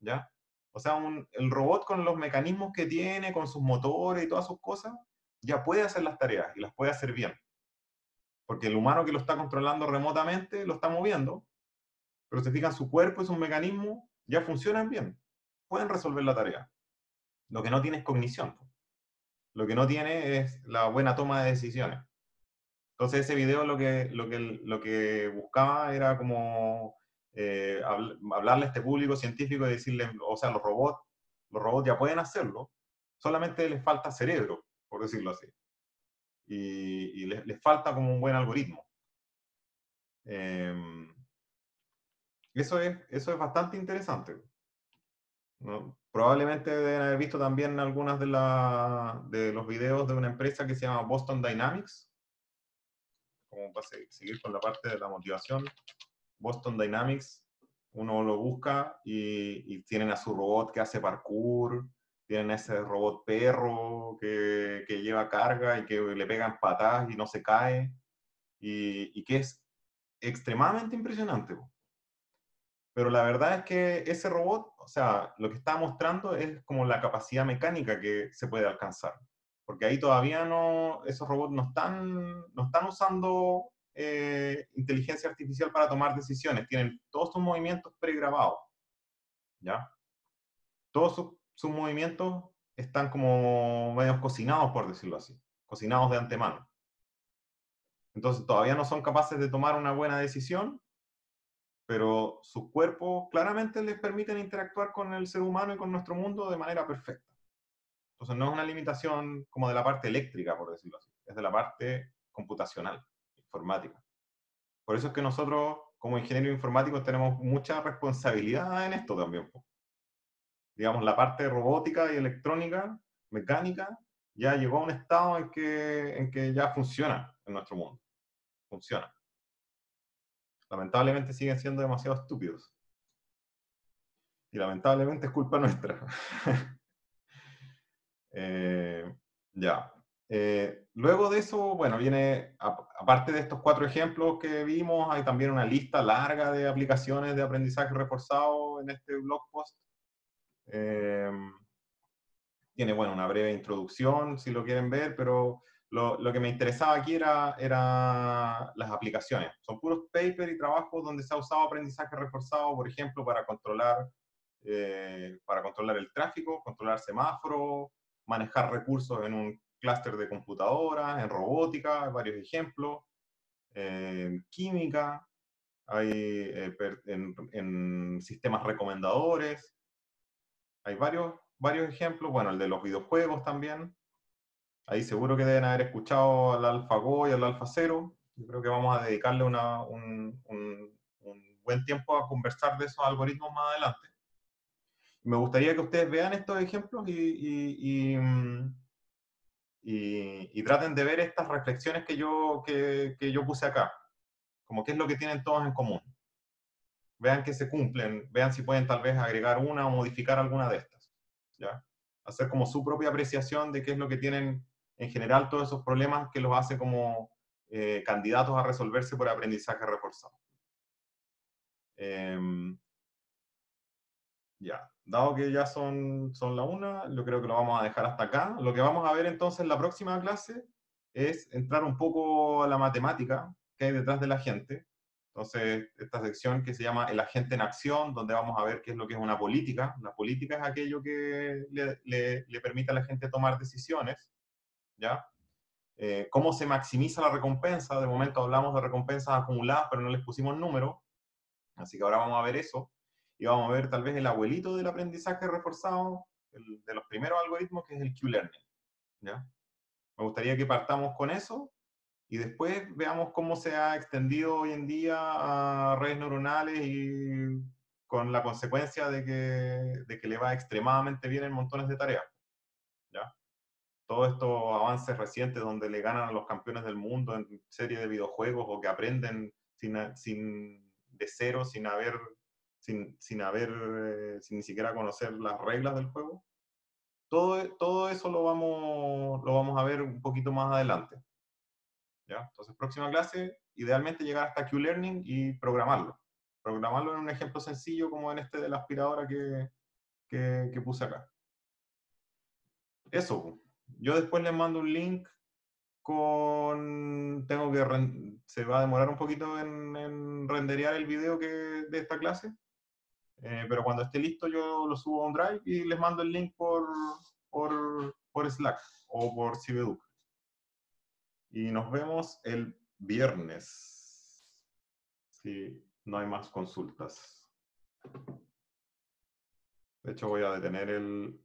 ¿ya? O sea, un- el robot con los mecanismos que tiene, con sus motores y todas sus cosas, ya puede hacer las tareas y las puede hacer bien. Porque el humano que lo está controlando remotamente lo está moviendo, pero se fijan, su cuerpo y sus mecanismos ya funcionan bien, pueden resolver la tarea. Lo que no tiene es cognición. Lo que no tiene es la buena toma de decisiones. Entonces ese video lo que, lo que, lo que buscaba era como eh, habl- hablarle a este público científico y decirle, o sea, los robots, los robots ya pueden hacerlo, solamente les falta cerebro, por decirlo así. Y, y les, les falta como un buen algoritmo. Em, eso, es, eso es bastante interesante. ¿no? Probablemente deben haber visto también algunas de, la- de los videos de una empresa que se llama Boston Dynamics, como para se- seguir con la parte de la motivación. Boston Dynamics, uno lo busca y, y tienen a su robot que hace parkour, tienen ese robot perro que, que lleva carga y que le pegan patadas y no se cae, y, y que es extremadamente impresionante. Pero la verdad es que ese robot, sea, lo que está mostrando es como la capacidad mecánica que se puede alcanzar. Porque ahí todavía no, esos robots no están, no están usando eh, inteligencia artificial para tomar decisiones. Tienen todos sus movimientos pregrabados. ¿Ya? Todos sus, sus movimientos están como medios cocinados, por decirlo así. Cocinados de antemano. Entonces todavía no son capaces de tomar una buena decisión, pero sus cuerpos claramente les permiten interactuar con el ser humano y con nuestro mundo de manera perfecta. Entonces no es una limitación como de la parte eléctrica, por decirlo así, es de la parte computacional, informática. Por eso es que nosotros, como ingenieros informáticos, tenemos mucha responsabilidad en esto también. Digamos, la parte robótica y electrónica, mecánica, ya llegó a un estado en que, en que ya funciona en nuestro mundo. Funciona lamentablemente siguen siendo demasiado estúpidos. Y lamentablemente es culpa nuestra. (laughs) Eh, ya. Eh, luego de eso, bueno, viene, aparte de estos cuatro ejemplos que vimos, hay también una lista larga de aplicaciones de aprendizaje reforzado en este blog post. Eh, tiene, bueno, una breve introducción, si lo quieren ver, pero lo, lo, que me interesaba aquí era, era las aplicaciones. Son puros papers y trabajos donde se ha usado aprendizaje reforzado, por ejemplo, para controlar, eh, para controlar el tráfico, controlar semáforos, manejar recursos en un clúster de computadoras, en robótica, varios ejemplos, en química, hay eh, en, en, sistemas recomendadores, hay varios, varios ejemplos, bueno, el de los videojuegos también, Ahí seguro que deben haber escuchado al AlphaGo y al AlphaZero. Yo creo que vamos a dedicarle un, buen tiempo a conversar de esos algoritmos más adelante. Me gustaría que ustedes vean estos ejemplos y, traten de ver estas reflexiones que yo, que, que yo puse acá. Como qué es lo que tienen todos en común. Vean que se cumplen, vean si pueden tal vez agregar una o modificar alguna de estas. ¿ya? Hacer como su propia apreciación de qué es lo que tienen en general todos esos problemas que los hace como eh, candidatos a resolverse por aprendizaje reforzado. Em, ya, dado que ya son, son la una, yo creo que lo vamos a dejar hasta acá. Lo que vamos a ver entonces en la próxima clase es entrar un poco a la matemática que hay detrás de la gente. Entonces, esta sección que se llama El agente en acción, donde vamos a ver qué es lo que es una política. La política es aquello que le, le, le permite a la gente tomar decisiones. ¿Ya? Eh, ¿Cómo se maximiza la recompensa? De momento hablamos de recompensas acumuladas, pero no les pusimos número. Así que ahora vamos a ver eso. Y vamos a ver tal vez el abuelito del aprendizaje reforzado, el, de los primeros algoritmos, que es el Q-Learning. ¿ya? Me gustaría que partamos con eso y después veamos cómo se ha extendido hoy en día a redes neuronales y con la consecuencia de que, de que le va extremadamente bien en montones de tareas. Todos estos avances recientes donde le ganan a los campeones del mundo en serie de videojuegos o que aprenden sin, sin de cero, sin haber, sin, sin haber, eh, sin ni siquiera conocer las reglas del juego. Todo, todo eso lo vamos, lo vamos a ver un poquito más adelante. ¿Ya? Entonces, próxima clase, idealmente llegar hasta Q-Learning y programarlo. Programarlo en un ejemplo sencillo como en este de la aspiradora que, que, que puse acá. Eso. Yo después les mando un link con... Tengo que... Se va a demorar un poquito en, en renderear el video que, de esta clase. Eh, pero cuando esté listo yo lo subo a un drive y les mando el link por, por, por Slack o por Cibeduc. Y nos vemos el viernes. Si no hay más consultas. De hecho voy a detener el,